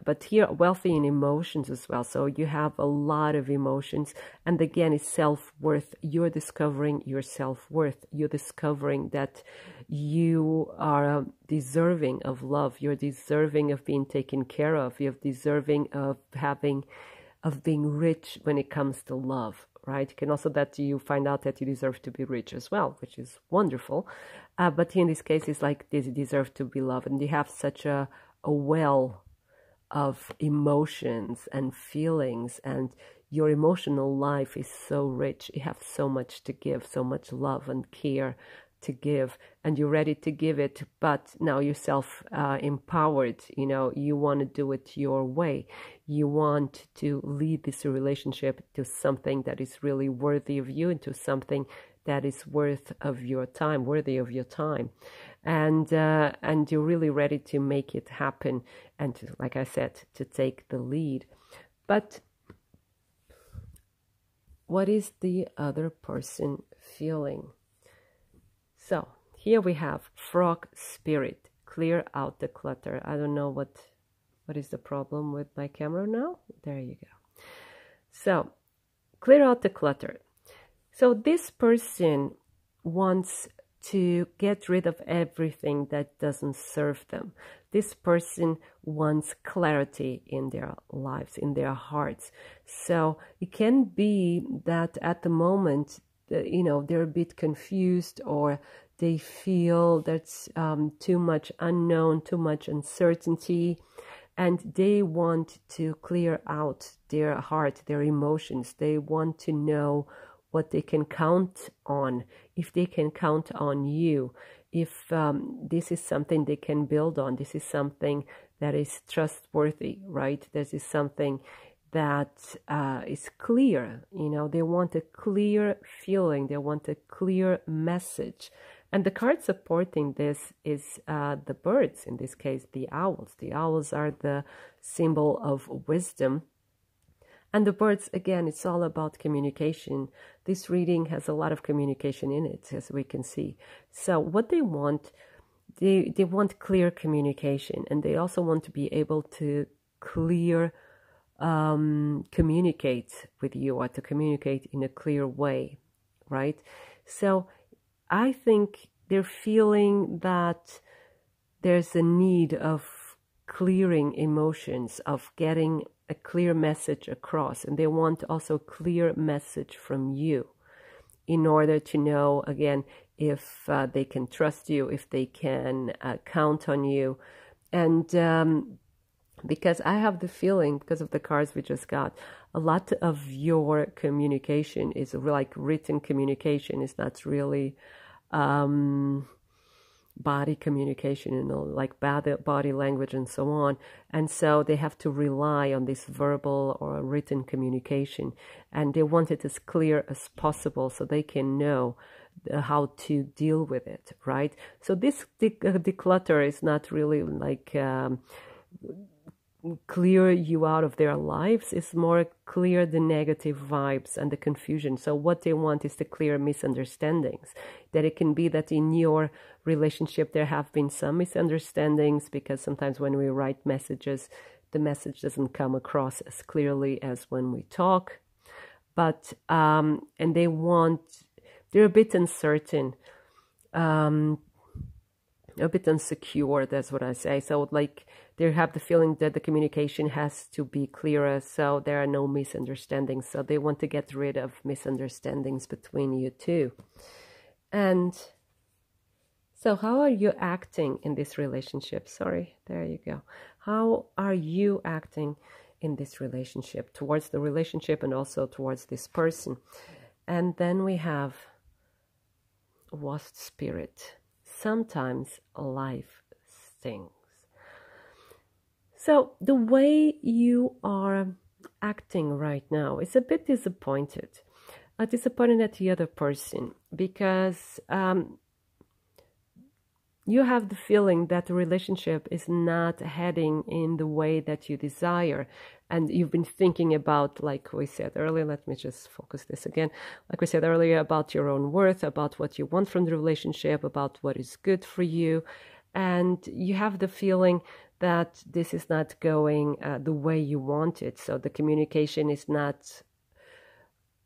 but here wealthy in emotions as well. So you have a lot of emotions. And again it's self-worth. You're discovering your self-worth. You're discovering that you are deserving of love. You're deserving of being taken care of. You're deserving of having of being rich when it comes to love right? It can also that you find out that you deserve to be rich as well, which is wonderful. Uh, but in this case, it's like this: you deserve to be loved, and you have such a a well of emotions and feelings, and your emotional life is so rich. You have so much to give, so much love and care to give and you're ready to give it but now you're self uh, empowered you know you want to do it your way. You want to lead this relationship to something that is really worthy of you into something that is worth of your time worthy of your time and uh, and you're really ready to make it happen and to, like i said to take the lead but what is the other person feeling so here we have frog spirit. Clear out the clutter. I don't know what what is the problem with my camera now. There you go. So clear out the clutter. So this person wants to get rid of everything that doesn't serve them. This person wants clarity in their lives, in their hearts. So it can be that at the moment, you know, they're a bit confused or they feel that's um, too much unknown, too much uncertainty, and they want to clear out their heart, their emotions. They want to know what they can count on, if they can count on you, if um, this is something they can build on, this is something that is trustworthy, right? This is something that uh, is clear. You know, they want a clear feeling, they want a clear message. And the card supporting this is uh, the birds, in this case, the owls. The owls are the symbol of wisdom. And the birds, again, it's all about communication. This reading has a lot of communication in it, as we can see. So, what they want, they, they want clear communication, and they also want to be able to clear um, communicate with you or to communicate in a clear way, right? So, I think they're feeling that there's a need of clearing emotions, of getting a clear message across, and they want also a clear message from you in order to know again if uh, they can trust you, if they can uh, count on you, and um, because I have the feeling, because of the cards we just got, a lot of your communication is like written communication is not really um, body communication, you know, like body language and so on. And so they have to rely on this verbal or written communication. And they want it as clear as possible so they can know how to deal with it, right? So this declutter is not really like um, clear you out of their lives is more clear the negative vibes and the confusion. So what they want is to clear misunderstandings. That it can be that in your relationship there have been some misunderstandings because sometimes when we write messages, the message doesn't come across as clearly as when we talk. But um, and they want they're a bit uncertain. Um, a bit insecure, that's what I say. So like they have the feeling that the communication has to be clearer so there are no misunderstandings. So they want to get rid of misunderstandings between you two. And so, how are you acting in this relationship? Sorry, there you go. How are you acting in this relationship, towards the relationship and also towards this person? And then we have wasp spirit. Sometimes life stings. So the way you are acting right now is a bit disappointed. Uh, disappointed at the other person because um, you have the feeling that the relationship is not heading in the way that you desire and you've been thinking about like we said earlier let me just focus this again like we said earlier about your own worth about what you want from the relationship about what is good for you and you have the feeling that this is not going uh, the way you want it. So the communication is not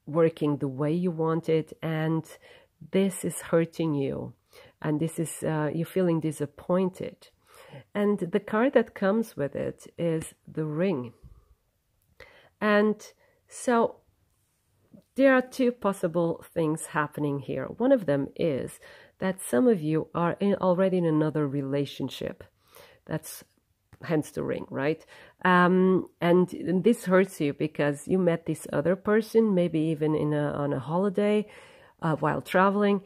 working the way you want it, and this is hurting you, and this is uh, you're feeling disappointed. And the card that comes with it is the ring. And so there are two possible things happening here. One of them is that some of you are in, already in another relationship. That's hence the ring, right? Um, and, and, this hurts you because you met this other person, maybe even in a, on a holiday uh, while traveling,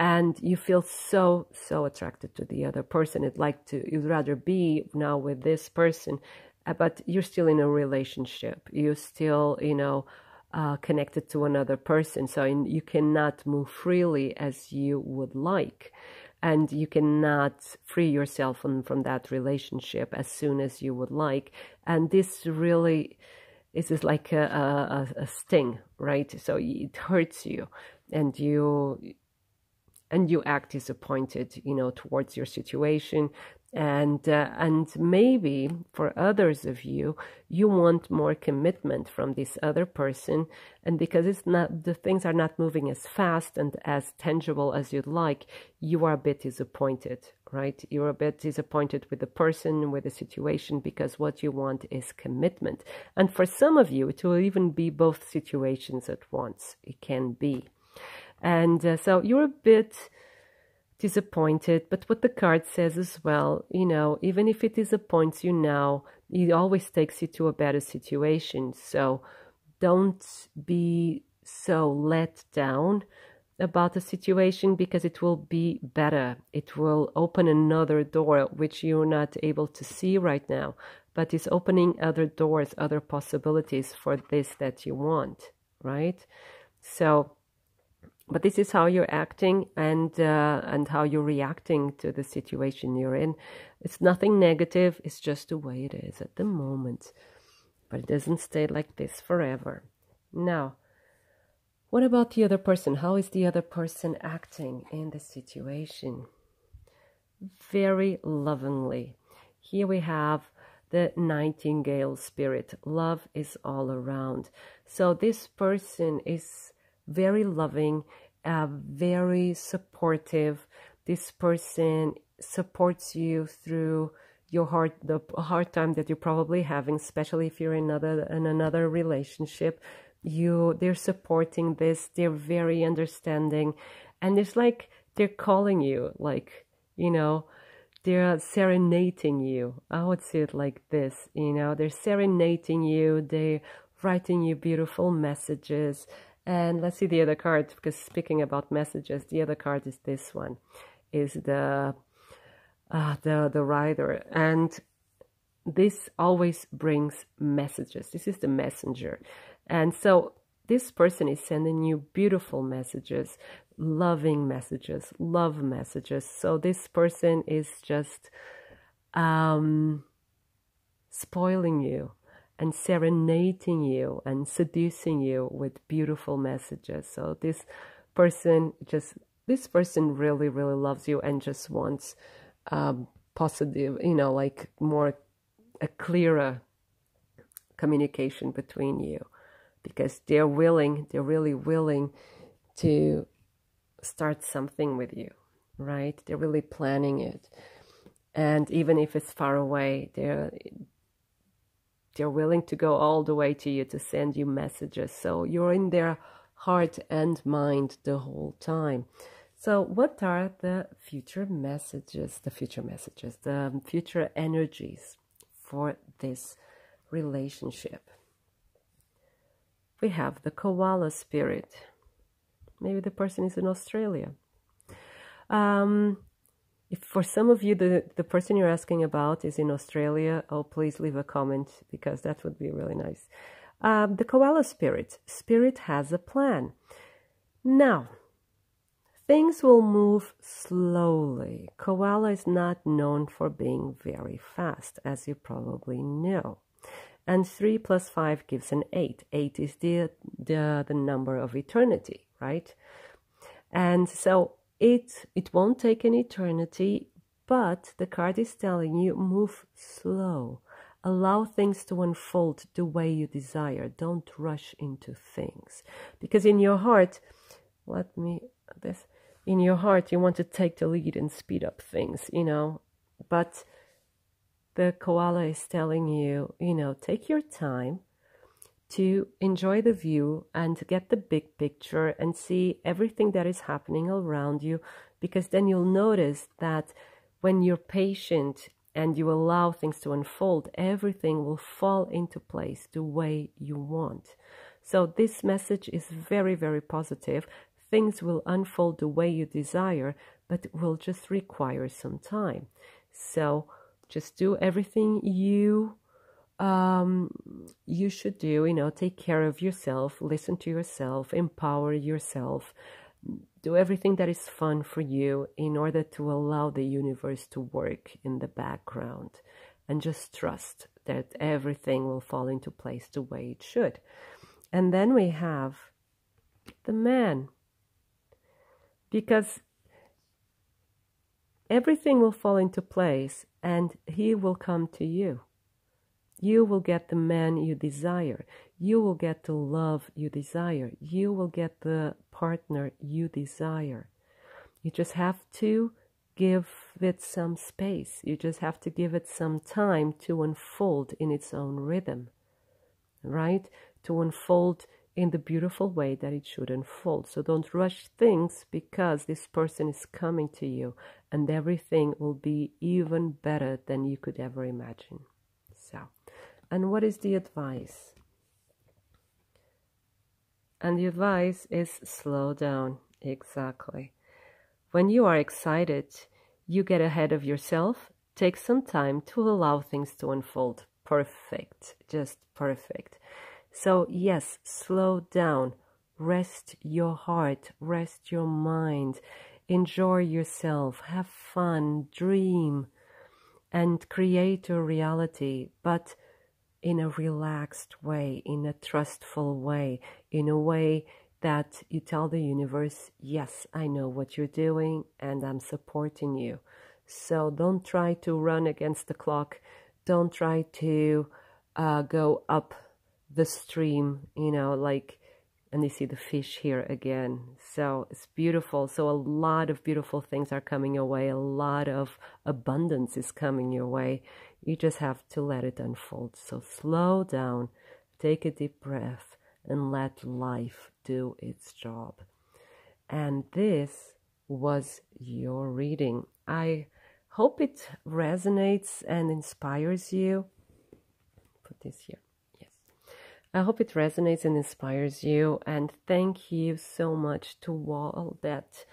and you feel so so attracted to the other person. It like to you'd rather be now with this person, uh, but you're still in a relationship. You're still you know. Uh, connected to another person, so in, you cannot move freely as you would like and you cannot free yourself from, from that relationship as soon as you would like. And this really is is like a, a, a sting, right? So it hurts you, and you and you act disappointed, you know, towards your situation. and uh, and maybe for others of you you want more commitment from this other person. And because it's not the things are not moving as fast and as tangible as you'd like you are a bit disappointed right? You're a bit disappointed with the person with the situation because what you want is commitment. And for some of you it will even be both situations at once. It can be and uh, so you're a bit disappointed. But what the card says as well, you know, even if it disappoints you now, it always takes you to a better situation. So don't be so let down about the situation because it will be better. It will open another door which you're not able to see right now, but it's opening other doors, other possibilities for this that you want, right? So but this is how you're acting and uh, and how you're reacting to the situation you're in. It's nothing negative. It's just the way it is at the moment. But it doesn't stay like this forever. Now what about the other person? How is the other person acting in the situation? Very lovingly. Here we have the nightingale spirit. Love is all around. So this person is very loving, uh, very supportive. This person supports you through your hard the hard time that you're probably having, especially if you're in another in another relationship. You they're supporting this. They're very understanding, and it's like they're calling you, like you know they're serenading you. I would say it like this, you know, they're serenading you, they're writing you beautiful messages, and let's see the other card, because speaking about messages, the other card is this one, is the uh, the the rider, and this always brings messages. This is the messenger, and so this person is sending you beautiful messages, loving messages, love messages. So this person is just um, spoiling you and serenading you and seducing you with beautiful messages. So this person just this person really really loves you and just wants um, positive, you know, like more a clearer communication between you because they're willing, they're really willing to start something with you, right? They're really planning it. And even if it's far away, they're they're willing to go all the way to you to send you messages. So you're in their heart and mind the whole time. So, what are the future messages, the future messages, the future energies for this relationship? We have the koala spirit. Maybe the person is in Australia. Um, if for some of you the, the person you're asking about is in Australia, oh, please leave a comment because that would be really nice. Um, the koala spirit. Spirit has a plan. Now, things will move slowly. Koala is not known for being very fast, as you probably know. And 3 plus 5 gives an 8. 8 is the, the, the number of eternity, right? And so it it won't take an eternity but the card is telling you move slow. Allow things to unfold the way you desire. Don't rush into things. Because in your heart let me this in your heart you want to take the lead and speed up things you know? But the koala is telling you you know take your time to enjoy the view and to get the big picture and see everything that is happening around you because then you'll notice that when you're patient and you allow things to unfold, everything will fall into place the way you want. So, this message is very, very positive. Things will unfold the way you desire, but will just require some time. So, just do everything you um, you should do, you know, take care of yourself, listen to yourself, empower yourself, do everything that is fun for you in order to allow the universe to work in the background and just trust that everything will fall into place the way it should. And then we have the man. Because everything will fall into place and he will come to you. You will get the man you desire. You will get the love you desire. You will get the partner you desire. You just have to give it some space. You just have to give it some time to unfold in its own rhythm, right? To unfold in the beautiful way that it should unfold. So don't rush things because this person is coming to you and everything will be even better than you could ever imagine. And what is the advice? And the advice is slow down. Exactly. When you are excited, you get ahead of yourself. Take some time to allow things to unfold. Perfect. Just perfect. So, yes, slow down, rest your heart, rest your mind, enjoy yourself, have fun, dream, and create a reality, but in a relaxed way, in a trustful way, in a way that you tell the universe, yes, I know what you're doing and I'm supporting you. So don't try to run against the clock. Don't try to uh, go up the stream, you know, like, and you see the fish here again. So it's beautiful. So a lot of beautiful things are coming your way. A lot of abundance is coming your way. You just have to let it unfold. So slow down, take a deep breath, and let life do its job. And this was your reading. I hope it resonates and inspires you. Put this here. I hope it resonates and inspires you. And thank you so much to all that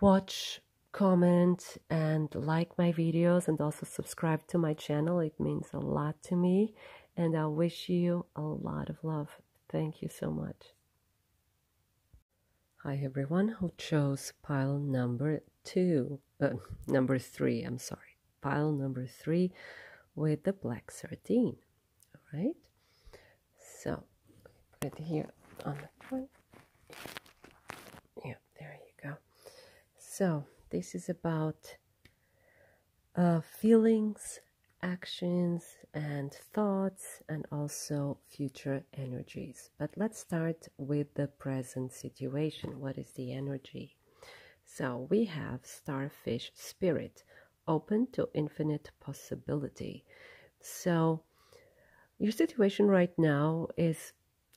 watch, comment, and like my videos, and also subscribe to my channel. It means a lot to me. And I wish you a lot of love. Thank you so much. Hi, everyone who chose pile number two, uh, number three, I'm sorry, pile number three with the black sardine. All right. So put it here on the front. Yeah, there you go. So this is about uh, feelings, actions, and thoughts, and also future energies. But let's start with the present situation. What is the energy? So we have starfish spirit, open to infinite possibility. So your situation right now is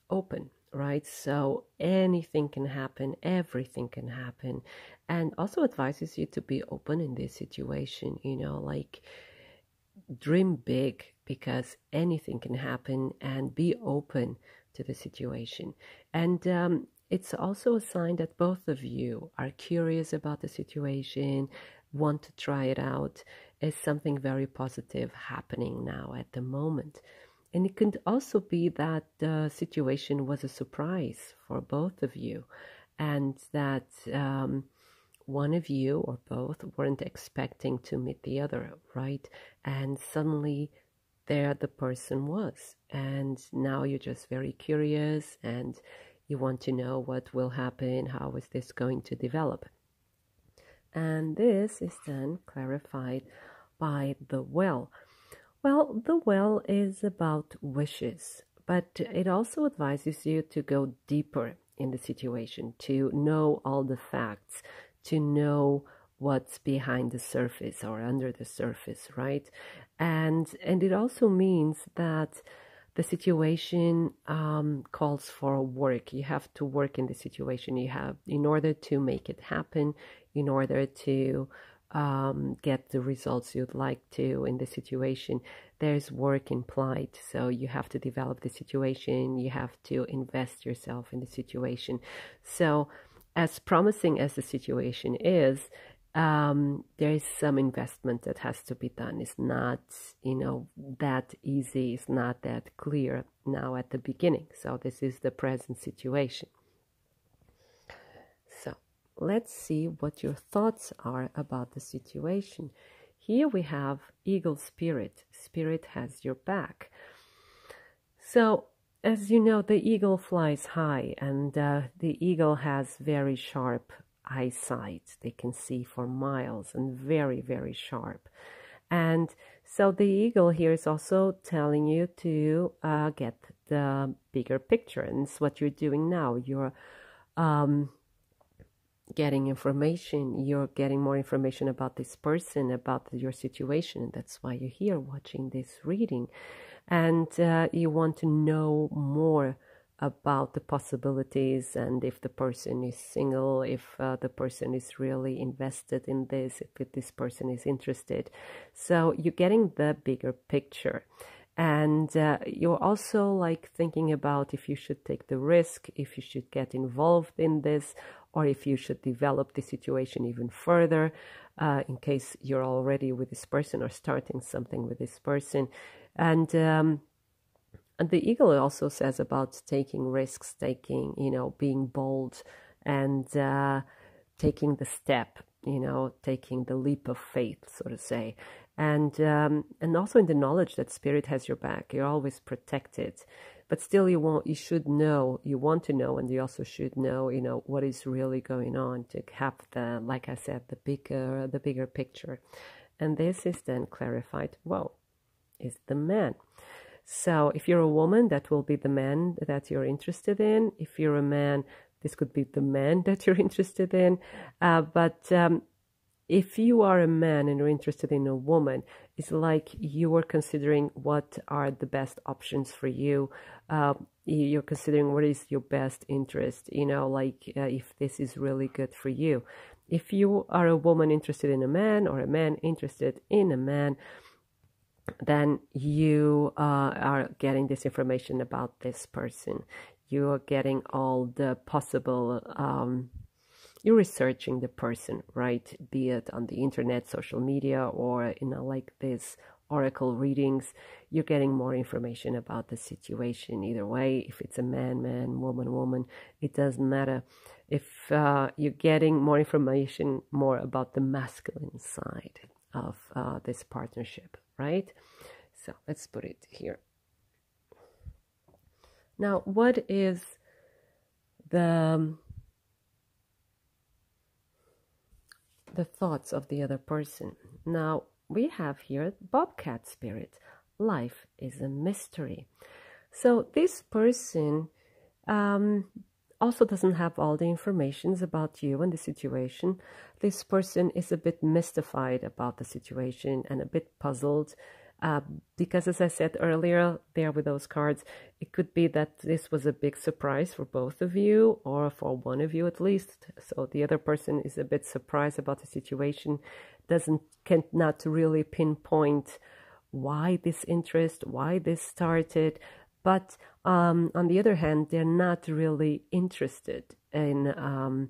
open, right? So anything can happen, everything can happen. And also advises you to be open in this situation, you know, like dream big because anything can happen and be open to the situation. And um, it's also a sign that both of you are curious about the situation, want to try it out. Is something very positive happening now at the moment. And it could also be that the situation was a surprise for both of you, and that um, one of you or both weren't expecting to meet the other, right? And suddenly there the person was. And now you're just very curious and you want to know what will happen, how is this going to develop. And this is then clarified by the well. Well, the well is about wishes, but it also advises you to go deeper in the situation, to know all the facts, to know what's behind the surface or under the surface, right? And and it also means that the situation um, calls for work. You have to work in the situation. You have in order to make it happen, in order to um, get the results you'd like to in the situation, there's work implied. So you have to develop the situation, you have to invest yourself in the situation. So, as promising as the situation is, um, there is some investment that has to be done. It's not, you know, that easy. It's not that clear now at the beginning. So this is the present situation. Let's see what your thoughts are about the situation. Here we have eagle spirit. Spirit has your back. So, as you know, the eagle flies high and uh, the eagle has very sharp eyesight. They can see for miles and very, very sharp. And so the eagle here is also telling you to uh, get the bigger picture. And it's what you're doing now. You're um, getting information. You're getting more information about this person, about your situation. And that's why you're here watching this reading. And uh, you want to know more about the possibilities and if the person is single, if uh, the person is really invested in this, if this person is interested. So you're getting the bigger picture. And uh, you're also like thinking about if you should take the risk, if you should get involved in this, or if you should develop the situation even further uh, in case you're already with this person or starting something with this person. And um, and the eagle also says about taking risks, taking, you know, being bold and uh, taking the step, you know, taking the leap of faith, so to say. And, um, and also in the knowledge that spirit has your back, you're always protected. But still, you want, you should know, you want to know, and you also should know, you know, what is really going on to have the, like I said, the bigger, the bigger picture. And this is then clarified. Whoa, is the man. So if you're a woman, that will be the man that you're interested in. If you're a man, this could be the man that you're interested in. Uh, but um, if you are a man and you're interested in a woman, it's like you are considering what are the best options for you. Uh, you're considering what is your best interest, you know, like uh, if this is really good for you. If you are a woman interested in a man or a man interested in a man, then you uh, are getting this information about this person. You are getting all the possible, um, you're researching the person, right? Be it on the internet, social media, or, you know, like this oracle readings, you're getting more information about the situation. Either way, if it's a man, man, woman, woman, it doesn't matter. If uh, you're getting more information more about the masculine side of uh, this partnership, right? So let's put it here. Now, what is the um, the thoughts of the other person? Now, we have here Bobcat Spirit. Life is a mystery. So this person um, also doesn't have all the informations about you and the situation. This person is a bit mystified about the situation and a bit puzzled uh, because, as I said earlier, there with those cards, it could be that this was a big surprise for both of you or for one of you at least. So the other person is a bit surprised about the situation, doesn't can not really pinpoint why this interest, why this started, but um, on the other hand, they're not really interested in um,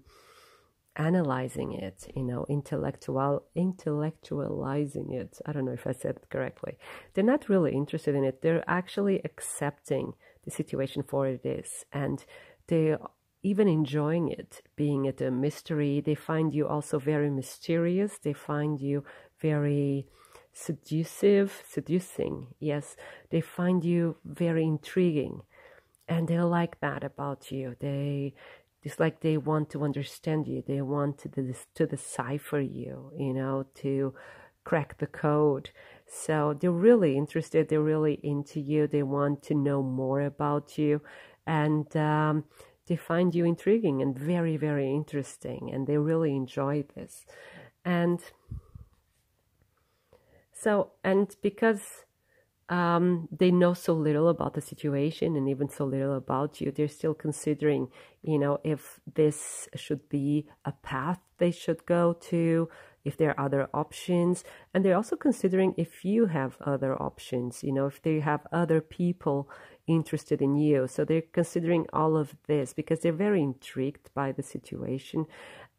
analyzing it, you know, intellectual intellectualizing it. I don't know if I said it correctly. They're not really interested in it. They're actually accepting the situation for it is, and they even enjoying it, being it a mystery. They find you also very mysterious. They find you very seductive, seducing. Yes, they find you very intriguing, and they like that about you. They it's like they want to understand you. They want to to decipher you. You know, to crack the code. So they're really interested. They're really into you. They want to know more about you, and um, they find you intriguing and very, very interesting. And they really enjoy this. And so, and because um, they know so little about the situation and even so little about you. They're still considering, you know, if this should be a path they should go to, if there are other options. And they're also considering if you have other options, you know, if they have other people interested in you. So they're considering all of this because they're very intrigued by the situation.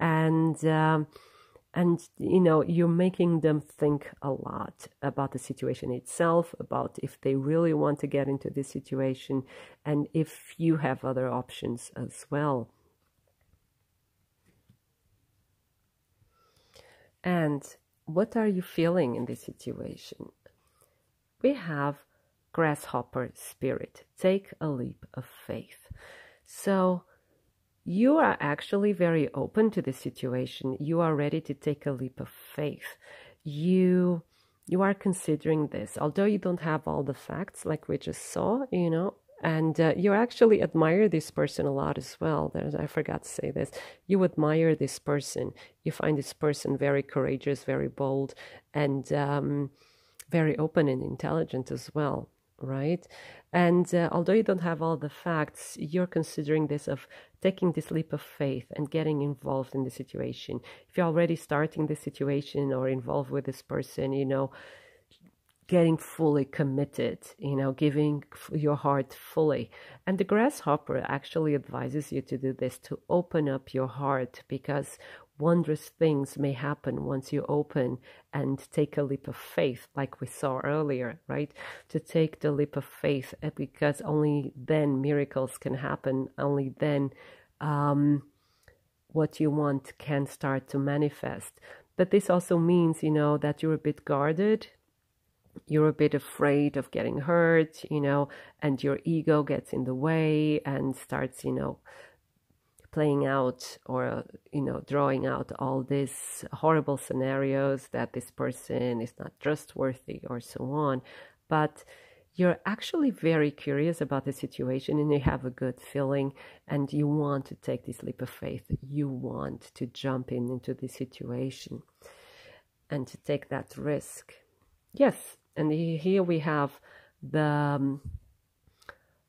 And, um, and you know you're making them think a lot about the situation itself about if they really want to get into this situation and if you have other options as well. And what are you feeling in this situation? We have grasshopper spirit. Take a leap of faith. So you are actually very open to the situation. You are ready to take a leap of faith. You you are considering this, although you don't have all the facts like we just saw, you know, and uh, you actually admire this person a lot as well. There's, I forgot to say this. You admire this person. You find this person very courageous, very bold, and um, very open and intelligent as well, right? And uh, although you don't have all the facts, you're considering this of taking this leap of faith and getting involved in the situation. If you're already starting the situation or involved with this person, you know, getting fully committed, you know, giving your heart fully. And the grasshopper actually advises you to do this to open up your heart because wondrous things may happen once you open and take a leap of faith, like we saw earlier, right? To take the leap of faith, eh, because only then miracles can happen, only then um, what you want can start to manifest. But this also means, you know, that you're a bit guarded, you're a bit afraid of getting hurt, you know, and your ego gets in the way and starts, you know, playing out or you know drawing out all these horrible scenarios that this person is not trustworthy or so on. But you're actually very curious about the situation and you have a good feeling and you want to take this leap of faith. You want to jump in into the situation and to take that risk. Yes and here we have the um,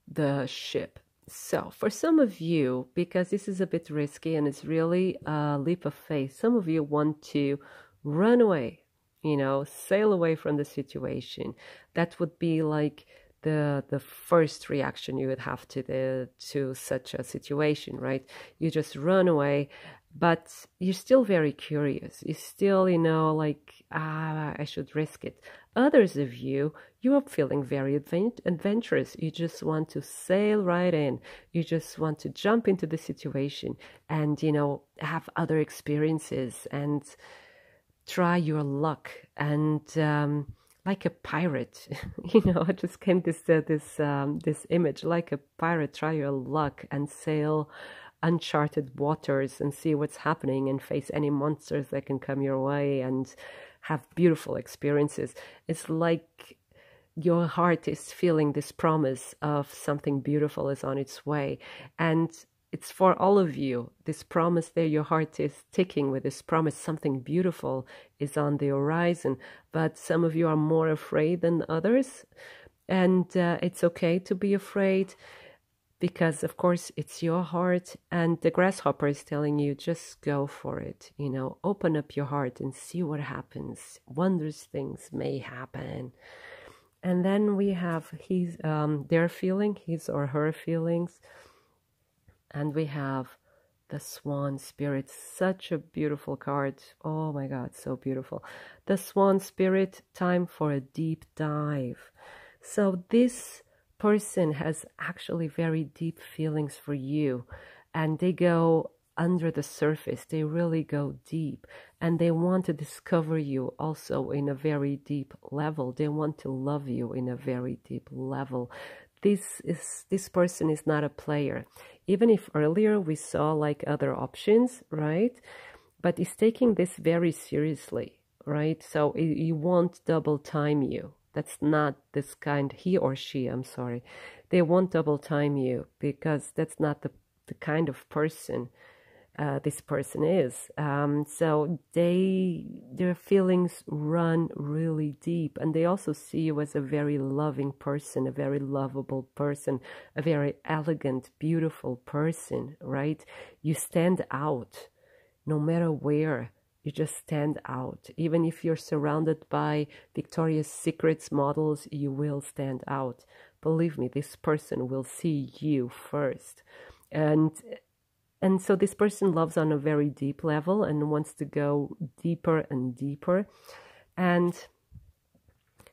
the ship so, for some of you, because this is a bit risky and it's really a leap of faith, some of you want to run away, you know, sail away from the situation. That would be like the the first reaction you would have to the to such a situation, right? You just run away but you're still very curious. You still, you know, like, ah, I should risk it. Others of you, you are feeling very advent- adventurous. You just want to sail right in. You just want to jump into the situation and, you know, have other experiences and try your luck and, um, like a pirate, you know, I just came this uh, this um, this image like a pirate. Try your luck and sail uncharted waters and see what's happening and face any monsters that can come your way and have beautiful experiences. It's like your heart is feeling this promise of something beautiful is on its way. And it's for all of you. This promise there, your heart is ticking with this promise, something beautiful is on the horizon. But some of you are more afraid than others. And uh, it's okay to be afraid because of course it's your heart and the grasshopper is telling you just go for it you know open up your heart and see what happens. Wondrous things may happen. And then we have his um, their feeling his or her feelings. And we have the swan spirit. Such a beautiful card. Oh my god so beautiful. The swan spirit time for a deep dive. So this person has actually very deep feelings for you and they go under the surface they really go deep and they want to discover you also in a very deep level. They want to love you in a very deep level. This is this person is not a player. Even if earlier we saw like other options right? But he's taking this very seriously right? So he won't double time you that's not this kind, he or she, I'm sorry. They won't double time you because that's not the, the kind of person uh, this person is. Um, so they, their feelings run really deep and they also see you as a very loving person, a very lovable person, a very elegant, beautiful person, right? You stand out no matter where you just stand out. Even if you're surrounded by Victoria's Secrets models, you will stand out. Believe me, this person will see you first. And and so this person loves on a very deep level and wants to go deeper and deeper. And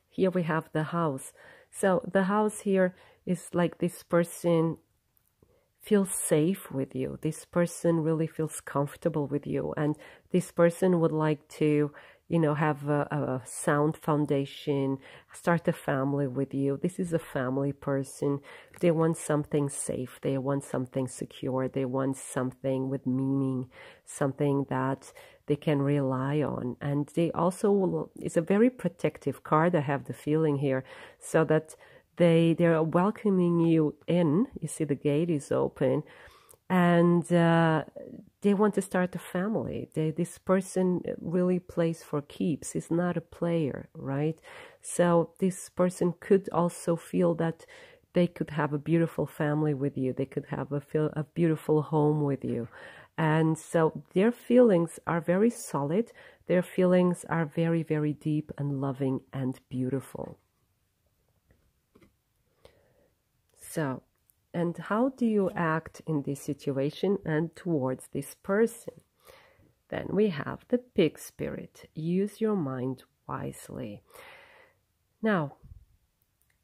here we have the house. So the house here is like this person feels safe with you. This person really feels comfortable with you. And this person would like to you know, have a, a, sound foundation, start a family with you. This is a family person. They want something safe. They want something secure. They want something with meaning, something that they can rely on. And they also, it's a very protective card. I have the feeling here so that they, they're welcoming you in. You see the gate is open and uh, they want to start a family. They, this person really plays for keeps. He's not a player, right? So this person could also feel that they could have a beautiful family with you. They could have a feel a beautiful home with you. And so their feelings are very solid. Their feelings are very, very deep and loving and beautiful. So and how do you act in this situation and towards this person? Then we have the pig spirit. Use your mind wisely. Now,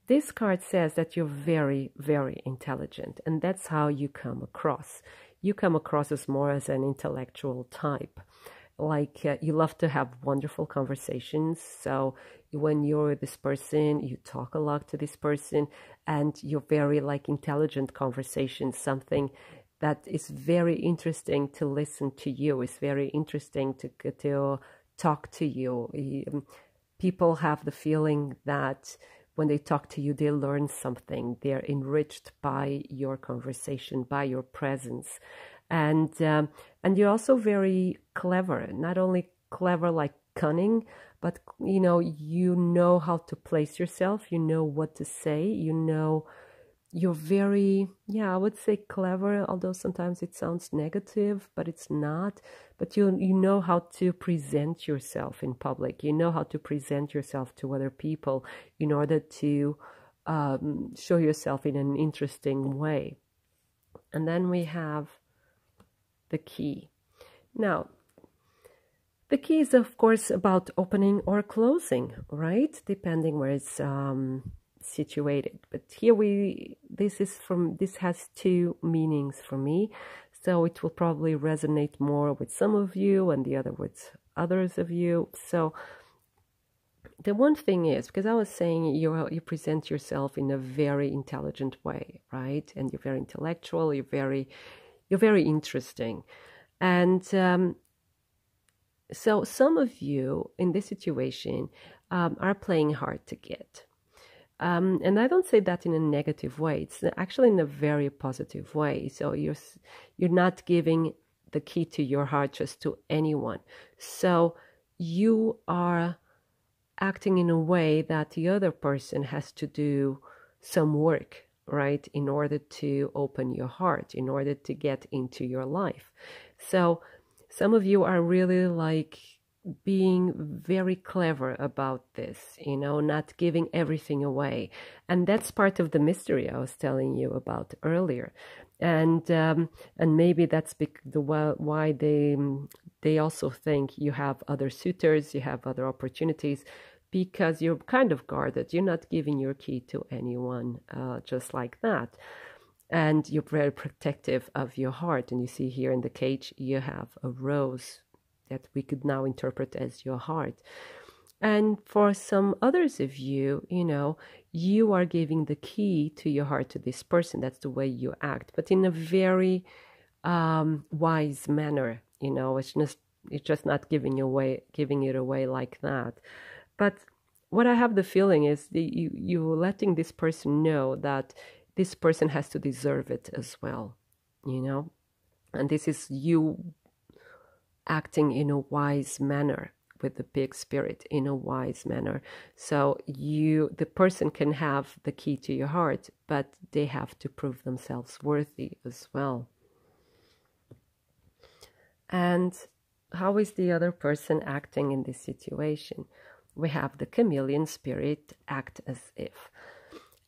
this card says that you're very, very intelligent, and that's how you come across. You come across as more as an intellectual type like uh, you love to have wonderful conversations. So when you're this person you talk a lot to this person and you're very like intelligent conversation something that is very interesting to listen to you. It's very interesting to to talk to you. Um, people have the feeling that when they talk to you they learn something. They're enriched by your conversation by your presence and um, and you're also very clever. Not only clever like cunning, but you know you know how to place yourself. You know what to say. You know you're very yeah i would say clever although sometimes it sounds negative but it's not but you you know how to present yourself in public you know how to present yourself to other people in order to um, show yourself in an interesting way and then we have the key. Now, the key is, of course, about opening or closing, right? Depending where it's um, situated. But here we, this is from, this has two meanings for me. So it will probably resonate more with some of you and the other with others of you. So the one thing is, because I was saying you you present yourself in a very intelligent way, right? And you're very intellectual, you're very you're very interesting. And um, so some of you in this situation um, are playing hard to get. Um, and I don't say that in a negative way. It's actually in a very positive way. So you're you're not giving the key to your heart just to anyone. So you are acting in a way that the other person has to do some work right? In order to open your heart, in order to get into your life. So, some of you are really like being very clever about this, you know, not giving everything away. And that's part of the mystery I was telling you about earlier. And um, and maybe that's the why they they also think you have other suitors, you have other opportunities because you're kind of guarded. You're not giving your key to anyone uh, just like that. And you're very protective of your heart. And you see here in the cage, you have a rose that we could now interpret as your heart. And for some others of you, you know, you are giving the key to your heart to this person. That's the way you act, but in a very um, wise manner. You know, it's just it's just not giving away, giving it away like that. But what I have the feeling is the, you you letting this person know that this person has to deserve it as well, you know, and this is you acting in a wise manner with the pig spirit in a wise manner. So you the person can have the key to your heart, but they have to prove themselves worthy as well. And how is the other person acting in this situation? We have the chameleon spirit act as if.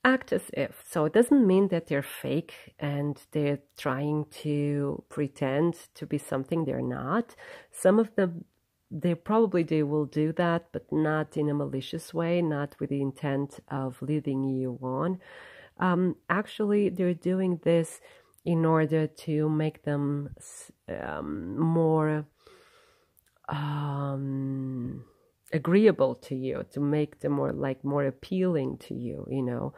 Act as if. So it doesn't mean that they're fake and they're trying to pretend to be something they're not. Some of them, they probably they will do that, but not in a malicious way, not with the intent of leading you on. Um, actually, they're doing this in order to make them um, more um, agreeable to you to make them more like more appealing to you you know?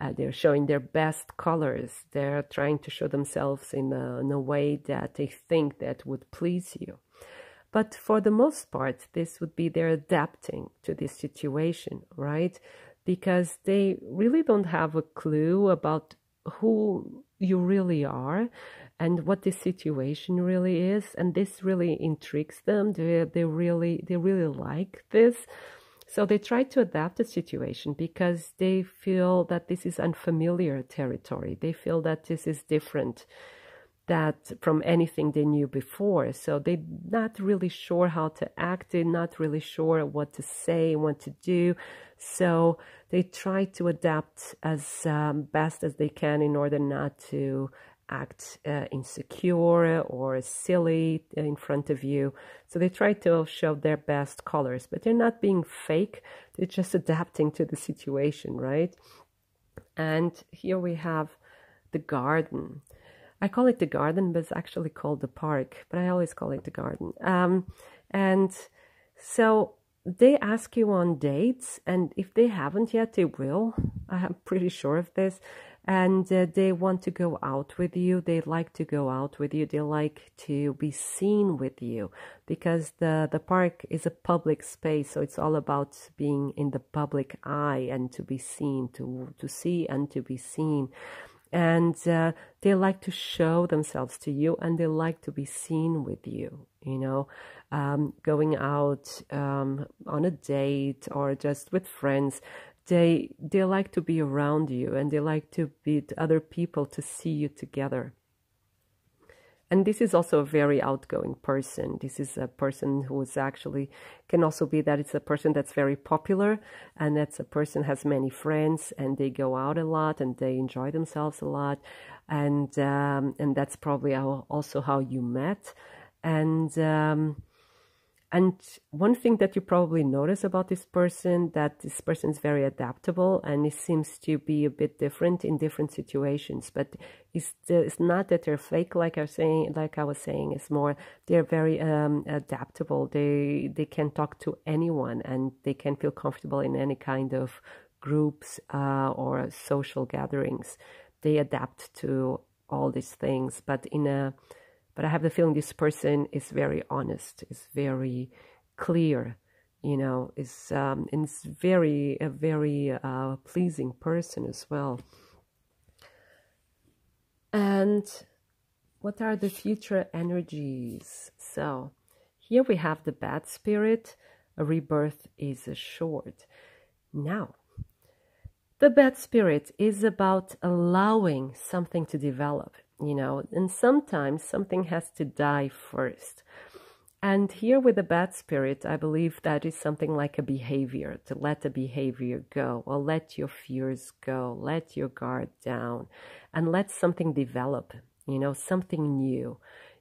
Uh, they're showing their best colors. They're trying to show themselves in a, in a way that they think that would please you. But for the most part this would be they're adapting to this situation right? Because they really don't have a clue about who you really are and what the situation really is and this really intrigues them. They, they really they really like this. So they try to adapt the situation because they feel that this is unfamiliar territory. They feel that this is different that from anything they knew before. So they're not really sure how to act. They're not really sure what to say what to do. So they try to adapt as um, best as they can in order not to act uh, insecure or silly in front of you. So they try to show their best colors, but they're not being fake. They're just adapting to the situation, right? And here we have the garden. I call it the garden, but it's actually called the park, but I always call it the garden. Um, and so they ask you on dates, and if they haven't yet, they will. I'm pretty sure of this and uh, they want to go out with you. They like to go out with you. They like to be seen with you because the the park is a public space. So it's all about being in the public eye and to be seen to to see and to be seen. And uh, they like to show themselves to you and they like to be seen with you you know? Um, going out um, on a date or just with friends they they like to be around you and they like to be other people to see you together. And this is also a very outgoing person. This is a person who is actually can also be that it's a person that's very popular and that's a person has many friends and they go out a lot and they enjoy themselves a lot. And um, and that's probably how, also how you met. And um, and one thing that you probably notice about this person that this person is very adaptable and it seems to be a bit different in different situations. But it's, it's not that they're fake, like I was saying. Like I was saying, it's more they're very um, adaptable. They they can talk to anyone and they can feel comfortable in any kind of groups uh, or social gatherings. They adapt to all these things, but in a but I have the feeling this person is very honest, is very clear, you know, is um, and is very a very uh, pleasing person as well. And what are the future energies? So here we have the bat spirit. A rebirth is assured. Now, the bat spirit is about allowing something to develop you know, and sometimes something has to die first. And here with the bat spirit, I believe that is something like a behavior, to let the behavior go, or let your fears go, let your guard down, and let something develop, you know, something new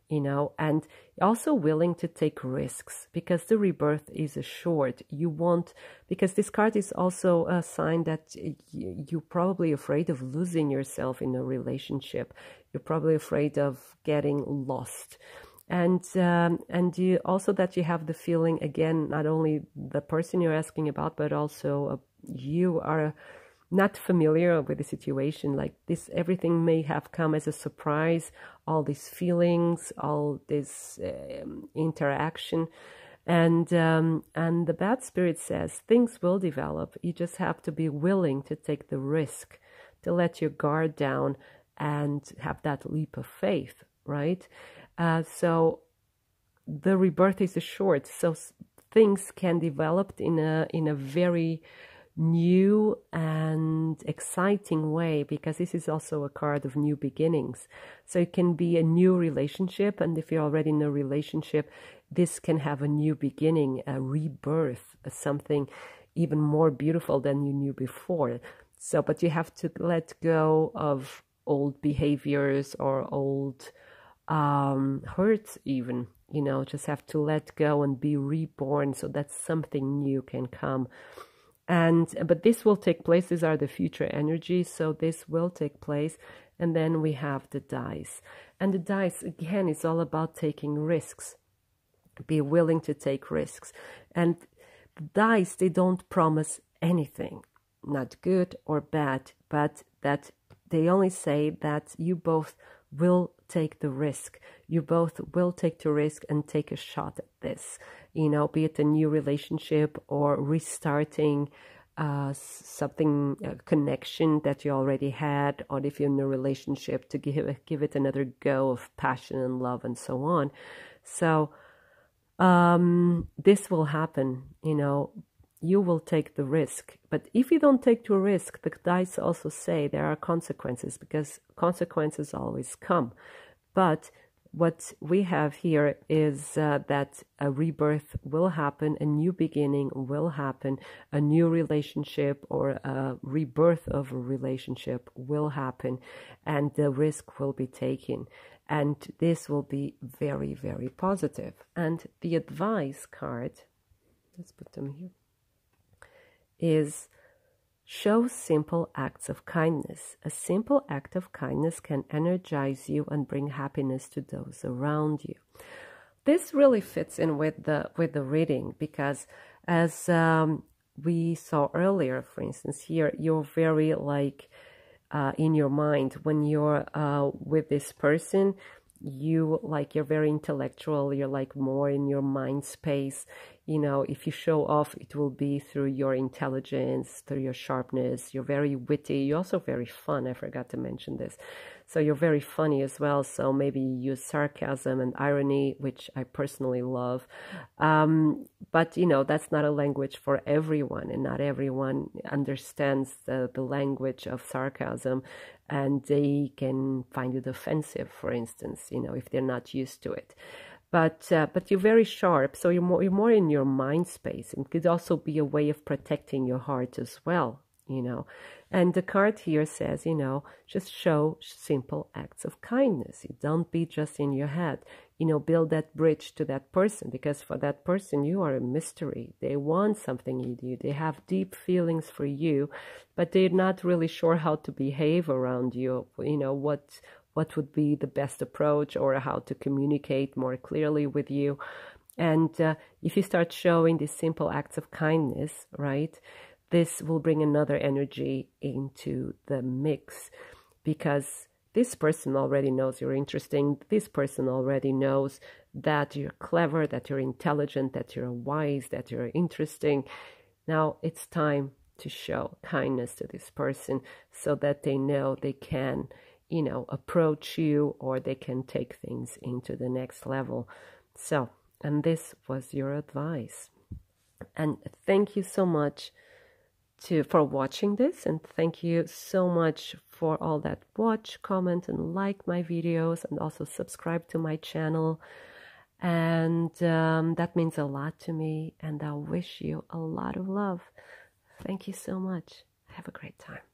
you know, and also willing to take risks because the rebirth is assured. You want, because this card is also a sign that you're probably afraid of losing yourself in a relationship. You're probably afraid of getting lost. And um, and you also that you have the feeling again, not only the person you're asking about, but also uh, you are not familiar with the situation like this everything may have come as a surprise all these feelings all this um, interaction. And um, and the bat spirit says things will develop. You just have to be willing to take the risk to let your guard down and have that leap of faith right? Uh, so the rebirth is assured so things can develop in a in a very new and exciting way because this is also a card of new beginnings. So it can be a new relationship, and if you're already in a relationship, this can have a new beginning, a rebirth, something even more beautiful than you knew before. So, but you have to let go of old behaviors or old um, hurts, even. You know, just have to let go and be reborn so that something new can come and but this will take place these are the future energies so this will take place. And then we have the dice. And the dice again is all about taking risks. Be willing to take risks. And the dice, they don't promise anything, not good or bad, but that they only say that you both will take the risk. You both will take the risk and take a shot at this, you know, be it a new relationship or restarting uh, something, a connection that you already had, or if you're in a relationship, to give give it another go of passion and love and so on. So, um, this will happen, you know, you will take the risk. But if you don't take the risk, the dice also say there are consequences because consequences always come. But what we have here is uh, that a rebirth will happen, a new beginning will happen, a new relationship or a rebirth of a relationship will happen, and the risk will be taken. And this will be very, very positive. And the advice card, let's put them here, is Show simple acts of kindness. A simple act of kindness can energize you and bring happiness to those around you. This really fits in with the with the reading because, as um, we saw earlier, for instance, here you're very like uh, in your mind when you're uh, with this person you like you're very intellectual you're like more in your mind space you know if you show off it will be through your intelligence through your sharpness. You're very witty. You're also very fun. I forgot to mention this. So you're very funny as well. So maybe you use sarcasm and irony which i personally love. Um, but you know that's not a language for everyone and not everyone understands the, the language of sarcasm and they can find it offensive, for instance, you know, if they're not used to it. But uh, but you're very sharp, so you're more you're more in your mind space, and could also be a way of protecting your heart as well, you know. And the card here says, you know, just show simple acts of kindness. You don't be just in your head. You know, build that bridge to that person because for that person, you are a mystery. They want something in you. They have deep feelings for you, but they're not really sure how to behave around you. You know, what, what would be the best approach or how to communicate more clearly with you. And uh, if you start showing these simple acts of kindness, right, this will bring another energy into the mix because this person already knows you're interesting. This person already knows that you're clever, that you're intelligent, that you're wise, that you're interesting. Now it's time to show kindness to this person so that they know they can, you know, approach you or they can take things into the next level. So, and this was your advice. And thank you so much to for watching this. And thank you so much for all that watch comment and like my videos and also subscribe to my channel. And um, that means a lot to me and i wish you a lot of love. Thank you so much. Have a great time